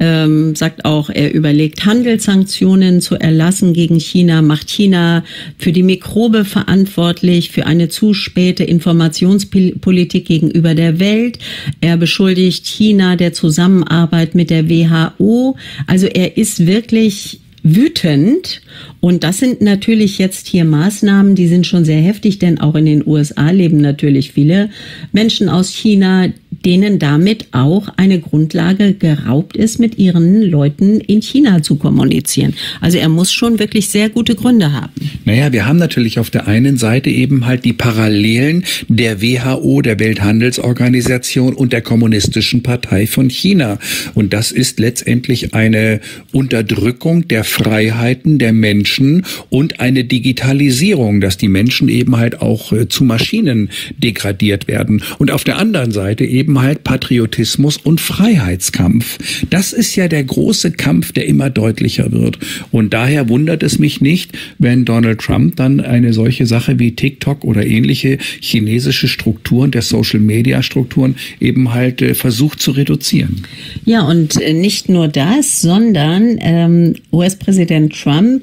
ähm, sagt auch, er überlegt, Handelssanktionen zu erlassen gegen China, macht China für die Mikrobe verantwortlich, für eine zu späte Informationspolitik gegenüber der Welt. Er beschuldigt China der Zusammenarbeit mit der WHO. Also er ist wirklich wütend. Und das sind natürlich jetzt hier Maßnahmen, die sind schon sehr heftig, denn auch in den USA leben natürlich viele Menschen aus China, denen damit auch eine Grundlage geraubt ist, mit ihren Leuten in China zu kommunizieren. Also er muss schon wirklich sehr gute Gründe haben. Naja, wir haben natürlich auf der einen Seite eben halt die Parallelen der WHO, der Welthandelsorganisation und der Kommunistischen Partei von China. Und das ist letztendlich eine Unterdrückung der Freiheiten der Menschen und eine Digitalisierung, dass die Menschen eben halt auch äh, zu Maschinen degradiert werden. Und auf der anderen Seite eben eben halt Patriotismus und Freiheitskampf. Das ist ja der große Kampf, der immer deutlicher wird. Und daher wundert es mich nicht, wenn Donald Trump dann eine solche Sache wie TikTok oder ähnliche chinesische Strukturen, der Social-Media-Strukturen eben halt äh, versucht zu reduzieren. Ja, und äh, nicht nur das, sondern ähm, US-Präsident Trump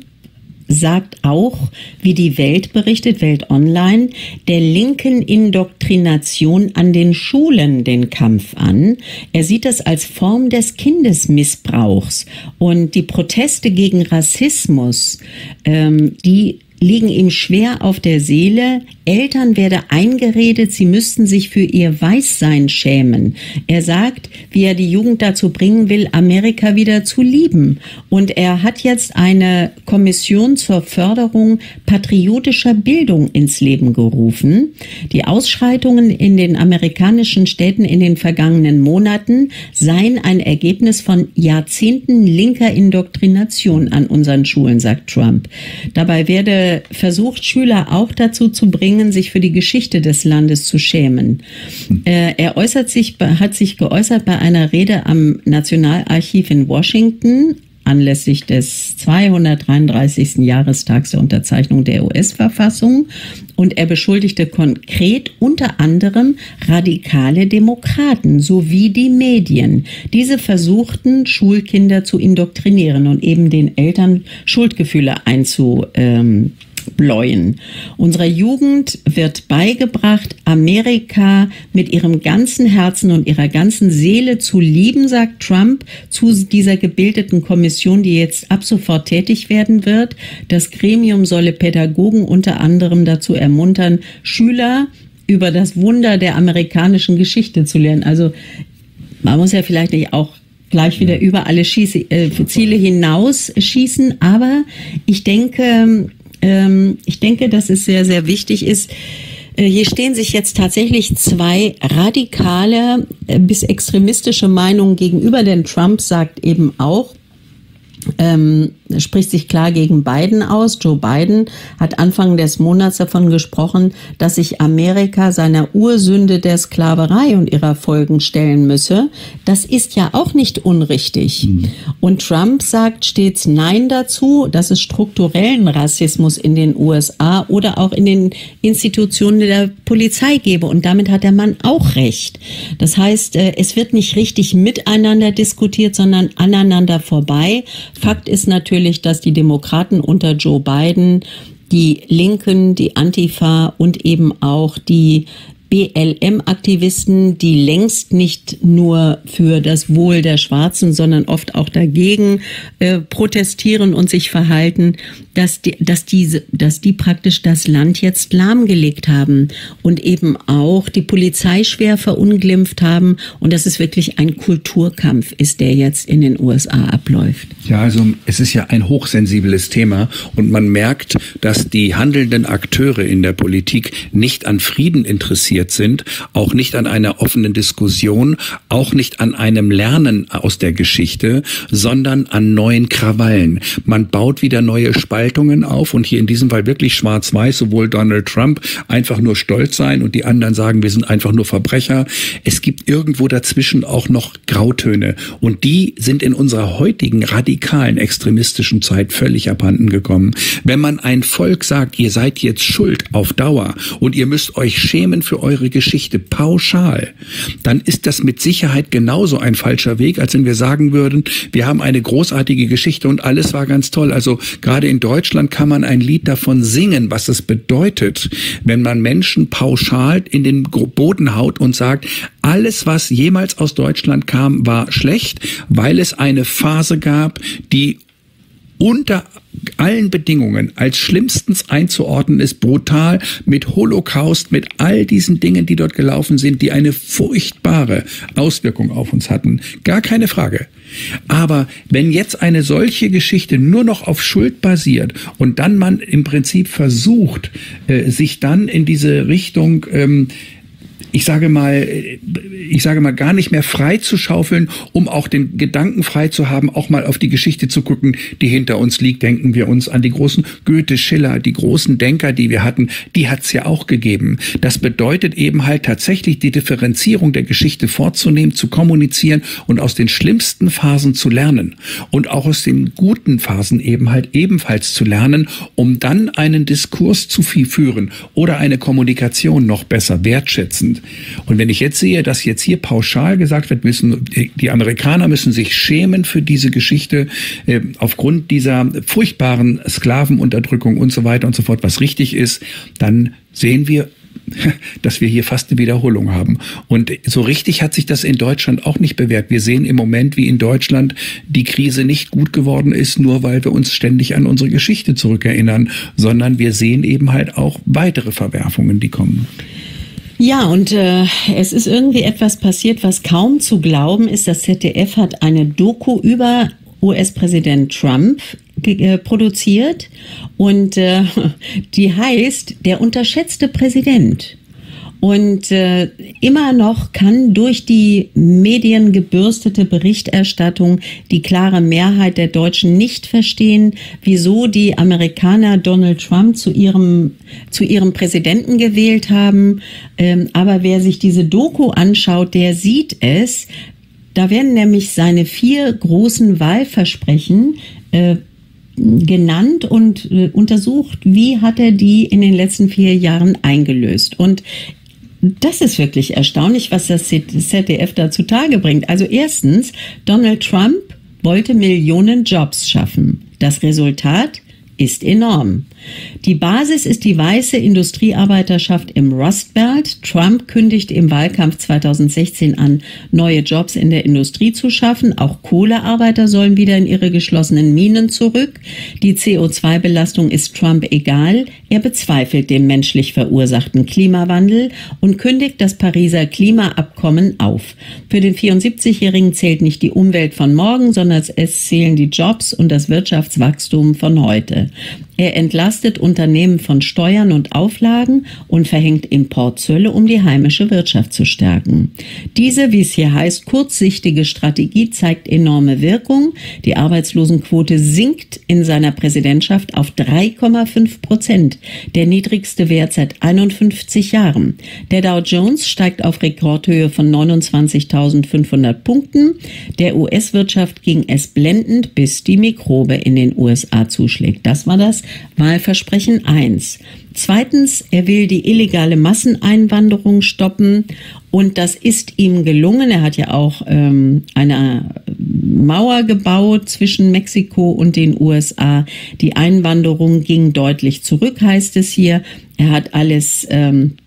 sagt auch, wie die Welt berichtet, Welt Online, der linken Indoktrination an den Schulen den Kampf an. Er sieht das als Form des Kindesmissbrauchs und die Proteste gegen Rassismus, ähm, die liegen ihm schwer auf der Seele. Eltern werde eingeredet, sie müssten sich für ihr Weißsein schämen. Er sagt, wie er die Jugend dazu bringen will, Amerika wieder zu lieben. Und er hat jetzt eine Kommission zur Förderung patriotischer Bildung ins Leben gerufen. Die Ausschreitungen in den amerikanischen Städten in den vergangenen Monaten seien ein Ergebnis von Jahrzehnten linker Indoktrination an unseren Schulen, sagt Trump. Dabei werde versucht, Schüler auch dazu zu bringen, sich für die Geschichte des Landes zu schämen. Äh, er äußert sich, hat sich geäußert bei einer Rede am Nationalarchiv in Washington anlässlich des 233. Jahrestags der Unterzeichnung der US-Verfassung und er beschuldigte konkret unter anderem radikale Demokraten sowie die Medien. Diese versuchten, Schulkinder zu indoktrinieren und eben den Eltern Schuldgefühle einzu, ähm, bläuen. Unserer Jugend wird beigebracht, Amerika mit ihrem ganzen Herzen und ihrer ganzen Seele zu lieben, sagt Trump zu dieser gebildeten Kommission, die jetzt ab sofort tätig werden wird. Das Gremium solle Pädagogen unter anderem dazu ermuntern, Schüler über das Wunder der amerikanischen Geschichte zu lernen. Also man muss ja vielleicht nicht auch gleich wieder über alle Schieße, äh, Ziele hinaus schießen, aber ich denke, ähm, ich denke, dass es sehr, sehr wichtig ist, äh, hier stehen sich jetzt tatsächlich zwei radikale äh, bis extremistische Meinungen gegenüber, denn Trump sagt eben auch, ähm, spricht sich klar gegen Biden aus. Joe Biden hat Anfang des Monats davon gesprochen, dass sich Amerika seiner Ursünde der Sklaverei und ihrer Folgen stellen müsse. Das ist ja auch nicht unrichtig. Mhm. Und Trump sagt stets Nein dazu, dass es strukturellen Rassismus in den USA oder auch in den Institutionen der Polizei gebe. Und damit hat der Mann auch recht. Das heißt, äh, es wird nicht richtig miteinander diskutiert, sondern aneinander vorbei. Fakt ist natürlich, dass die Demokraten unter Joe Biden die Linken, die Antifa und eben auch die BLM-Aktivisten, die längst nicht nur für das Wohl der Schwarzen, sondern oft auch dagegen äh, protestieren und sich verhalten, dass die, dass diese, dass die praktisch das Land jetzt lahmgelegt haben und eben auch die Polizei schwer verunglimpft haben und dass es wirklich ein Kulturkampf ist, der jetzt in den USA abläuft. Ja, also es ist ja ein hochsensibles Thema und man merkt, dass die handelnden Akteure in der Politik nicht an Frieden interessiert interessiert sind, auch nicht an einer offenen Diskussion, auch nicht an einem Lernen aus der Geschichte, sondern an neuen Krawallen. Man baut wieder neue Spaltungen auf und hier in diesem Fall wirklich schwarz-weiß, sowohl Donald Trump einfach nur stolz sein und die anderen sagen, wir sind einfach nur Verbrecher. Es gibt irgendwo dazwischen auch noch Grautöne und die sind in unserer heutigen radikalen extremistischen Zeit völlig abhanden gekommen. Wenn man ein Volk sagt, ihr seid jetzt schuld auf Dauer und ihr müsst euch schämen für eure Geschichte pauschal, dann ist das mit Sicherheit genauso ein falscher Weg, als wenn wir sagen würden, wir haben eine großartige Geschichte und alles war ganz toll. Also gerade in Deutschland kann man ein Lied davon singen, was es bedeutet, wenn man Menschen pauschal in den Boden haut und sagt, alles, was jemals aus Deutschland kam, war schlecht, weil es eine Phase gab, die unter allen Bedingungen als schlimmstens einzuordnen ist, brutal mit Holocaust, mit all diesen Dingen, die dort gelaufen sind, die eine furchtbare Auswirkung auf uns hatten. Gar keine Frage. Aber wenn jetzt eine solche Geschichte nur noch auf Schuld basiert und dann man im Prinzip versucht, äh, sich dann in diese Richtung ähm, ich sage mal, ich sage mal, gar nicht mehr frei zu schaufeln, um auch den Gedanken frei zu haben, auch mal auf die Geschichte zu gucken, die hinter uns liegt. Denken wir uns an die großen Goethe, Schiller, die großen Denker, die wir hatten, die hat es ja auch gegeben. Das bedeutet eben halt tatsächlich die Differenzierung der Geschichte vorzunehmen, zu kommunizieren und aus den schlimmsten Phasen zu lernen und auch aus den guten Phasen eben halt ebenfalls zu lernen, um dann einen Diskurs zu führen oder eine Kommunikation noch besser wertschätzend und wenn ich jetzt sehe, dass jetzt hier pauschal gesagt wird, müssen, die Amerikaner müssen sich schämen für diese Geschichte äh, aufgrund dieser furchtbaren Sklavenunterdrückung und so weiter und so fort, was richtig ist, dann sehen wir [LAUGHS] dass wir hier fast eine Wiederholung haben. Und so richtig hat sich das in Deutschland auch nicht bewährt. Wir sehen im Moment, wie in Deutschland die Krise nicht gut geworden ist, nur weil wir uns ständig an unsere Geschichte zurückerinnern, sondern wir sehen eben halt auch weitere Verwerfungen, die kommen. Ja, und äh, es ist irgendwie etwas passiert, was kaum zu glauben ist. Das ZDF hat eine Doku über US-Präsident Trump äh, produziert und äh, [LAUGHS] die heißt Der unterschätzte Präsident. Und äh, immer noch kann durch die mediengebürstete Berichterstattung die klare Mehrheit der Deutschen nicht verstehen, wieso die Amerikaner Donald Trump zu ihrem, zu ihrem Präsidenten gewählt haben. Ähm, aber wer sich diese Doku anschaut, der sieht es. Da werden nämlich seine vier großen Wahlversprechen äh, genannt und äh, untersucht, wie hat er die in den letzten vier Jahren eingelöst. Und das ist wirklich erstaunlich, was das ZDF da zutage bringt. Also erstens, Donald Trump wollte Millionen Jobs schaffen. Das Resultat ist enorm. Die Basis ist die weiße Industriearbeiterschaft im Rust Belt. Trump kündigt im Wahlkampf 2016 an, neue Jobs in der Industrie zu schaffen. Auch Kohlearbeiter sollen wieder in ihre geschlossenen Minen zurück. Die CO2-Belastung ist Trump egal. Er bezweifelt den menschlich verursachten Klimawandel und kündigt das Pariser Klimaabkommen auf. Für den 74-Jährigen zählt nicht die Umwelt von morgen, sondern es zählen die Jobs und das Wirtschaftswachstum von heute. Er entlastet Unternehmen von Steuern und Auflagen und verhängt Importzölle, um die heimische Wirtschaft zu stärken. Diese, wie es hier heißt, kurzsichtige Strategie zeigt enorme Wirkung. Die Arbeitslosenquote sinkt in seiner Präsidentschaft auf 3,5 Prozent, der niedrigste Wert seit 51 Jahren. Der Dow Jones steigt auf Rekordhöhe von 29.500 Punkten. Der US-Wirtschaft ging es blendend, bis die Mikrobe in den USA zuschlägt. Das war das Wahlversprechen 1. Zweitens, er will die illegale Masseneinwanderung stoppen und das ist ihm gelungen. Er hat ja auch ähm, eine Mauer gebaut zwischen Mexiko und den USA. Die Einwanderung ging deutlich zurück, heißt es hier. Er hat alles ähm,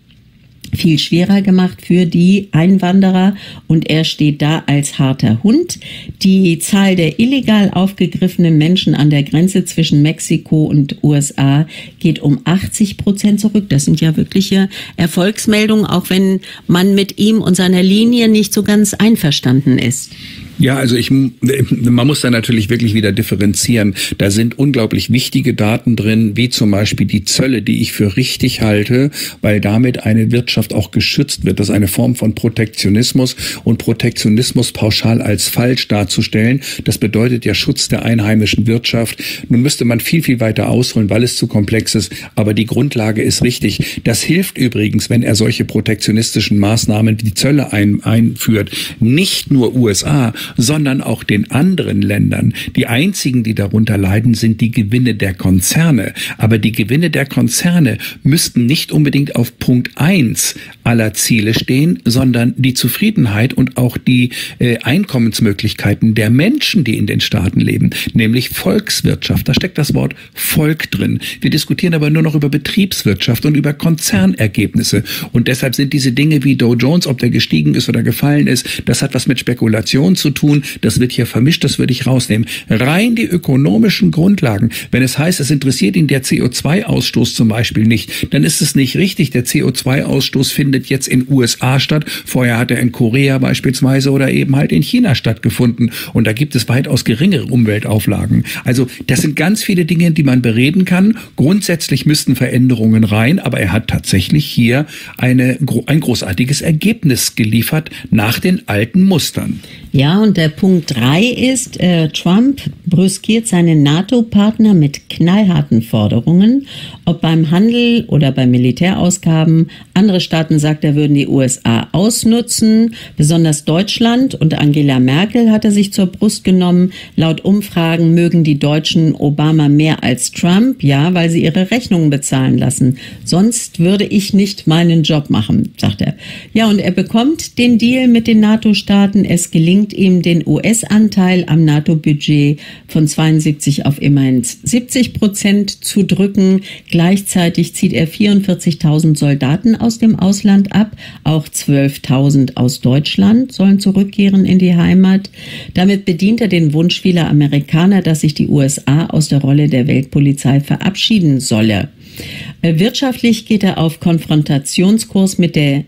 viel schwerer gemacht für die Einwanderer und er steht da als harter Hund. Die Zahl der illegal aufgegriffenen Menschen an der Grenze zwischen Mexiko und USA geht um 80 Prozent zurück. Das sind ja wirkliche Erfolgsmeldungen, auch wenn man mit ihm und seiner Linie nicht so ganz einverstanden ist. Ja, also ich, man muss da natürlich wirklich wieder differenzieren. Da sind unglaublich wichtige Daten drin, wie zum Beispiel die Zölle, die ich für richtig halte, weil damit eine Wirtschaft auch geschützt wird. Das ist eine Form von Protektionismus und Protektionismus pauschal als falsch darzustellen. Das bedeutet ja Schutz der einheimischen Wirtschaft. Nun müsste man viel, viel weiter ausholen, weil es zu komplex ist. Aber die Grundlage ist richtig. Das hilft übrigens, wenn er solche protektionistischen Maßnahmen wie die Zölle ein, einführt. Nicht nur USA, sondern auch den anderen Ländern. Die einzigen, die darunter leiden, sind die Gewinne der Konzerne. Aber die Gewinne der Konzerne müssten nicht unbedingt auf Punkt eins aller Ziele stehen, sondern die Zufriedenheit und auch die äh, Einkommensmöglichkeiten der Menschen, die in den Staaten leben, nämlich Volkswirtschaft. Da steckt das Wort Volk drin. Wir diskutieren aber nur noch über Betriebswirtschaft und über Konzernergebnisse. Und deshalb sind diese Dinge wie Dow Jones, ob der gestiegen ist oder gefallen ist, das hat was mit Spekulation zu tun. Das wird hier vermischt, das würde ich rausnehmen. Rein die ökonomischen Grundlagen. Wenn es heißt, es interessiert ihn der CO2-Ausstoß zum Beispiel nicht, dann ist es nicht richtig. Der CO2-Ausstoß findet jetzt in USA statt. Vorher hat er in Korea beispielsweise oder eben halt in China stattgefunden. Und da gibt es weitaus geringere Umweltauflagen. Also das sind ganz viele Dinge, die man bereden kann. Grundsätzlich müssten Veränderungen rein, aber er hat tatsächlich hier eine, ein großartiges Ergebnis geliefert nach den alten Mustern. Ja, und der Punkt drei ist, äh, Trump brüskiert seine NATO-Partner mit knallharten Forderungen, ob beim Handel oder bei Militärausgaben. Andere Staaten, sagt er, würden die USA ausnutzen, besonders Deutschland und Angela Merkel hat er sich zur Brust genommen. Laut Umfragen mögen die Deutschen Obama mehr als Trump, ja, weil sie ihre Rechnungen bezahlen lassen. Sonst würde ich nicht meinen Job machen, sagt er. Ja, und er bekommt den Deal mit den NATO-Staaten. Es gelingt ihm den US-Anteil am NATO-Budget von 72 auf immerhin 70 Prozent zu drücken. Gleichzeitig zieht er 44.000 Soldaten aus dem Ausland ab. Auch 12.000 aus Deutschland sollen zurückkehren in die Heimat. Damit bedient er den Wunsch vieler Amerikaner, dass sich die USA aus der Rolle der Weltpolizei verabschieden solle. Äh, wirtschaftlich geht er auf Konfrontationskurs mit der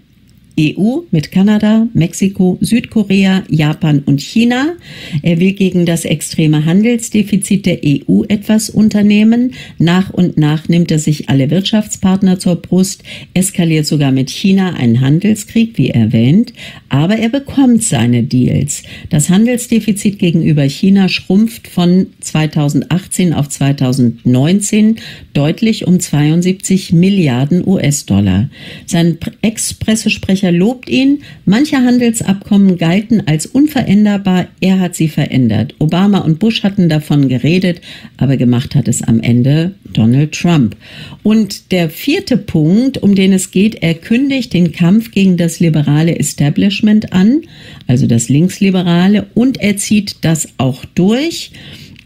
EU mit Kanada, Mexiko, Südkorea, Japan und China. Er will gegen das extreme Handelsdefizit der EU etwas unternehmen. Nach und nach nimmt er sich alle Wirtschaftspartner zur Brust, eskaliert sogar mit China einen Handelskrieg, wie erwähnt, aber er bekommt seine Deals. Das Handelsdefizit gegenüber China schrumpft von 2018 auf 2019 deutlich um 72 Milliarden US-Dollar. Sein Ex-Pressesprecher Sprecher lobt ihn. Manche Handelsabkommen galten als unveränderbar. Er hat sie verändert. Obama und Bush hatten davon geredet, aber gemacht hat es am Ende Donald Trump. Und der vierte Punkt, um den es geht, er kündigt den Kampf gegen das liberale Establishment an, also das Linksliberale, und er zieht das auch durch.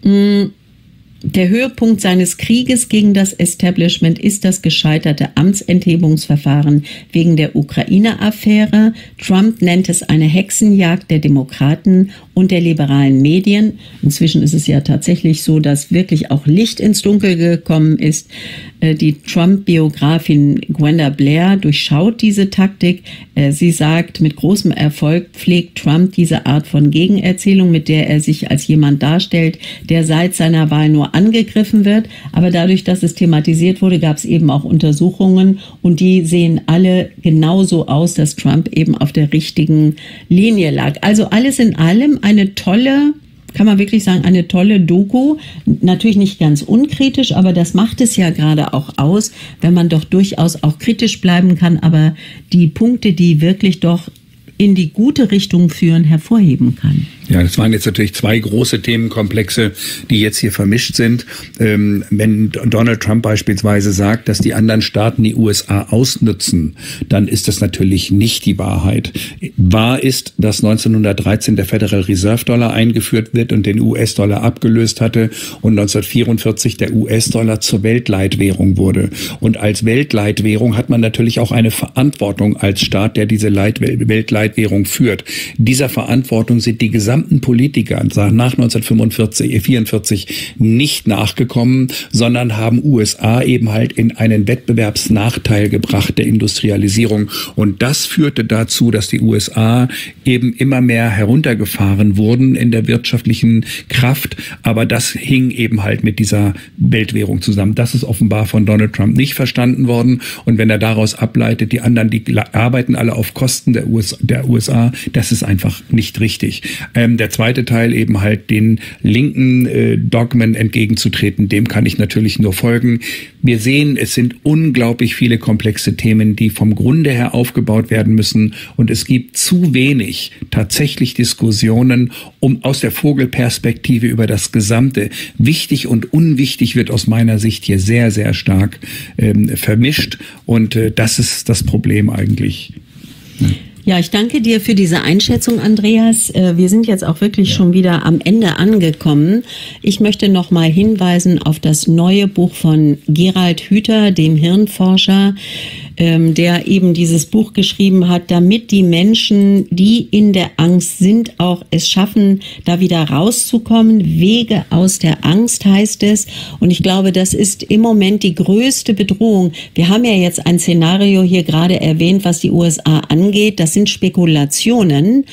Hm, der Höhepunkt seines Krieges gegen das Establishment ist das gescheiterte Amtsenthebungsverfahren wegen der Ukraine-Affäre. Trump nennt es eine Hexenjagd der Demokraten und der liberalen Medien. Inzwischen ist es ja tatsächlich so, dass wirklich auch Licht ins Dunkel gekommen ist. Äh, die Trump-Biografin Gwenda Blair durchschaut diese Taktik. Äh, sie sagt, mit großem Erfolg pflegt Trump diese Art von Gegenerzählung, mit der er sich als jemand darstellt, der seit seiner Wahl nur angegriffen wird. Aber dadurch, dass es thematisiert wurde, gab es eben auch Untersuchungen und die sehen alle genauso aus, dass Trump eben auf der richtigen Linie lag. Also alles in allem eine tolle kann man wirklich sagen, eine tolle Doku. Natürlich nicht ganz unkritisch, aber das macht es ja gerade auch aus, wenn man doch durchaus auch kritisch bleiben kann, aber die Punkte, die wirklich doch in die gute Richtung führen, hervorheben kann. Ja, das waren jetzt natürlich zwei große Themenkomplexe, die jetzt hier vermischt sind. Ähm, wenn Donald Trump beispielsweise sagt, dass die anderen Staaten die USA ausnutzen, dann ist das natürlich nicht die Wahrheit. Wahr ist, dass 1913 der Federal Reserve Dollar eingeführt wird und den US-Dollar abgelöst hatte und 1944 der US-Dollar zur Weltleitwährung wurde. Und als Weltleitwährung hat man natürlich auch eine Verantwortung als Staat, der diese Leit Weltleitwährung führt. Dieser Verantwortung sind die gesamten Politiker nach 1945, 44 nicht nachgekommen, sondern haben USA eben halt in einen Wettbewerbsnachteil gebracht der Industrialisierung. Und das führte dazu, dass die USA eben immer mehr heruntergefahren wurden in der wirtschaftlichen Kraft. Aber das hing eben halt mit dieser Weltwährung zusammen. Das ist offenbar von Donald Trump nicht verstanden worden. Und wenn er daraus ableitet, die anderen, die arbeiten alle auf Kosten der USA, der USA das ist einfach nicht richtig. Ähm, der zweite Teil eben halt den linken äh, Dogmen entgegenzutreten, dem kann ich natürlich nur folgen. Wir sehen, es sind unglaublich viele komplexe Themen, die vom Grunde her aufgebaut werden müssen und es gibt zu wenig tatsächlich Diskussionen, um aus der Vogelperspektive über das Gesamte. Wichtig und unwichtig wird aus meiner Sicht hier sehr, sehr stark ähm, vermischt und äh, das ist das Problem eigentlich. Ja. Ja, ich danke dir für diese Einschätzung, Andreas. Äh, wir sind jetzt auch wirklich ja. schon wieder am Ende angekommen. Ich möchte noch mal hinweisen auf das neue Buch von Gerald Hüther, dem Hirnforscher der eben dieses Buch geschrieben hat, damit die Menschen, die in der Angst sind, auch es schaffen, da wieder rauszukommen. Wege aus der Angst heißt es. Und ich glaube, das ist im Moment die größte Bedrohung. Wir haben ja jetzt ein Szenario hier gerade erwähnt, was die USA angeht. Das sind Spekulationen,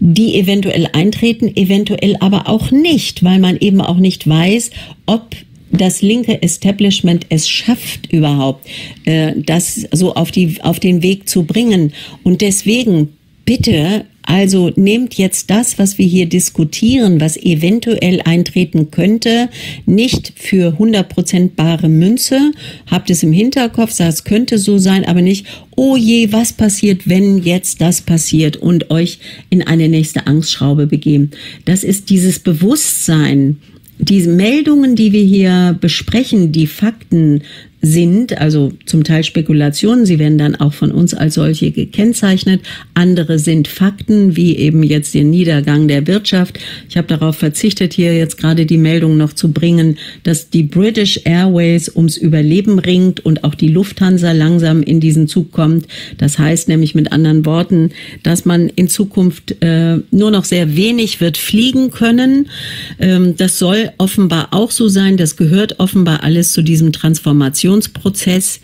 die eventuell eintreten, eventuell aber auch nicht, weil man eben auch nicht weiß, ob das linke Establishment es schafft überhaupt, äh, das so auf, die, auf den Weg zu bringen. Und deswegen bitte, also nehmt jetzt das, was wir hier diskutieren, was eventuell eintreten könnte, nicht für 100% bare Münze. Habt es im Hinterkopf, es könnte so sein, aber nicht, oh je, was passiert, wenn jetzt das passiert und euch in eine nächste Angstschraube begeben. Das ist dieses Bewusstsein, die Meldungen, die wir hier besprechen, die Fakten, sind, also zum Teil Spekulationen, sie werden dann auch von uns als solche gekennzeichnet. Andere sind Fakten, wie eben jetzt den Niedergang der Wirtschaft. Ich habe darauf verzichtet, hier jetzt gerade die Meldung noch zu bringen, dass die British Airways ums Überleben ringt und auch die Lufthansa langsam in diesen Zug kommt. Das heißt nämlich mit anderen Worten, dass man in Zukunft äh, nur noch sehr wenig wird fliegen können. Ähm, das soll offenbar auch so sein. Das gehört offenbar alles zu diesem Transformationsprozess.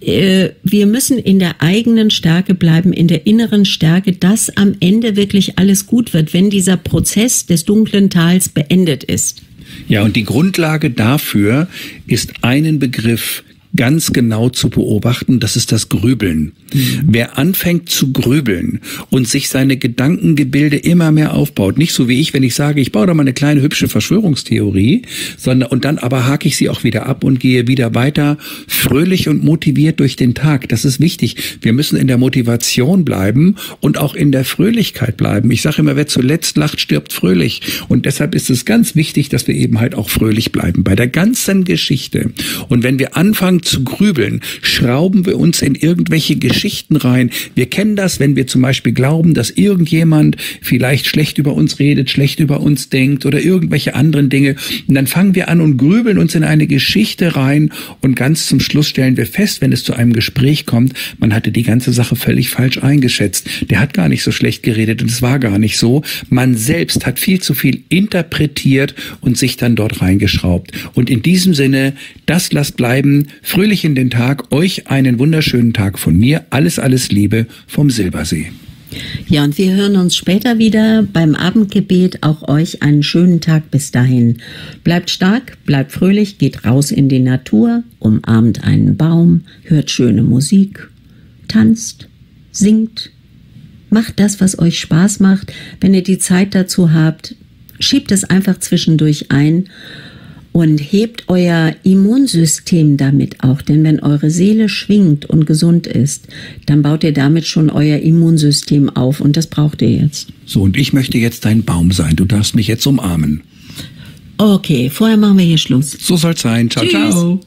Äh, wir müssen in der eigenen Stärke bleiben, in der inneren Stärke, dass am Ende wirklich alles gut wird, wenn dieser Prozess des dunklen Tals beendet ist. Ja, und die Grundlage dafür ist einen Begriff ganz genau zu beobachten, das ist das Grübeln. Mhm. Wer anfängt zu grübeln und sich seine Gedankengebilde immer mehr aufbaut, nicht so wie ich, wenn ich sage, ich baue da mal eine kleine hübsche Verschwörungstheorie, sondern und dann aber hake ich sie auch wieder ab und gehe wieder weiter fröhlich und motiviert durch den Tag. Das ist wichtig. Wir müssen in der Motivation bleiben und auch in der Fröhlichkeit bleiben. Ich sage immer, wer zuletzt lacht, stirbt fröhlich. Und deshalb ist es ganz wichtig, dass wir eben halt auch fröhlich bleiben bei der ganzen Geschichte. Und wenn wir anfangen zu grübeln, schrauben wir uns in irgendwelche Geschichten rein. Wir kennen das, wenn wir zum Beispiel glauben, dass irgendjemand vielleicht schlecht über uns redet, schlecht über uns denkt oder irgendwelche anderen Dinge. Und dann fangen wir an und grübeln uns in eine Geschichte rein und ganz zum Schluss stellen wir fest, wenn es zu einem Gespräch kommt, man hatte die ganze Sache völlig falsch eingeschätzt. Der hat gar nicht so schlecht geredet und es war gar nicht so. Man selbst hat viel zu viel interpretiert und sich dann dort reingeschraubt. Und in diesem Sinne, das lasst bleiben fröhlich in den Tag, euch einen wunderschönen Tag von mir. Alles, alles Liebe vom Silbersee. Ja, und wir hören uns später wieder beim Abendgebet. Auch euch einen schönen Tag bis dahin. Bleibt stark, bleibt fröhlich, geht raus in die Natur, umarmt einen Baum, hört schöne Musik, tanzt, singt, macht das, was euch Spaß macht. Wenn ihr die Zeit dazu habt, schiebt es einfach zwischendurch ein und hebt euer Immunsystem damit auch. Denn wenn eure Seele schwingt und gesund ist, dann baut ihr damit schon euer Immunsystem auf und das braucht ihr jetzt. So, und ich möchte jetzt dein Baum sein. Du darfst mich jetzt umarmen. Okay, vorher machen wir hier Schluss. So soll's sein. Ciao, Tschüss. ciao.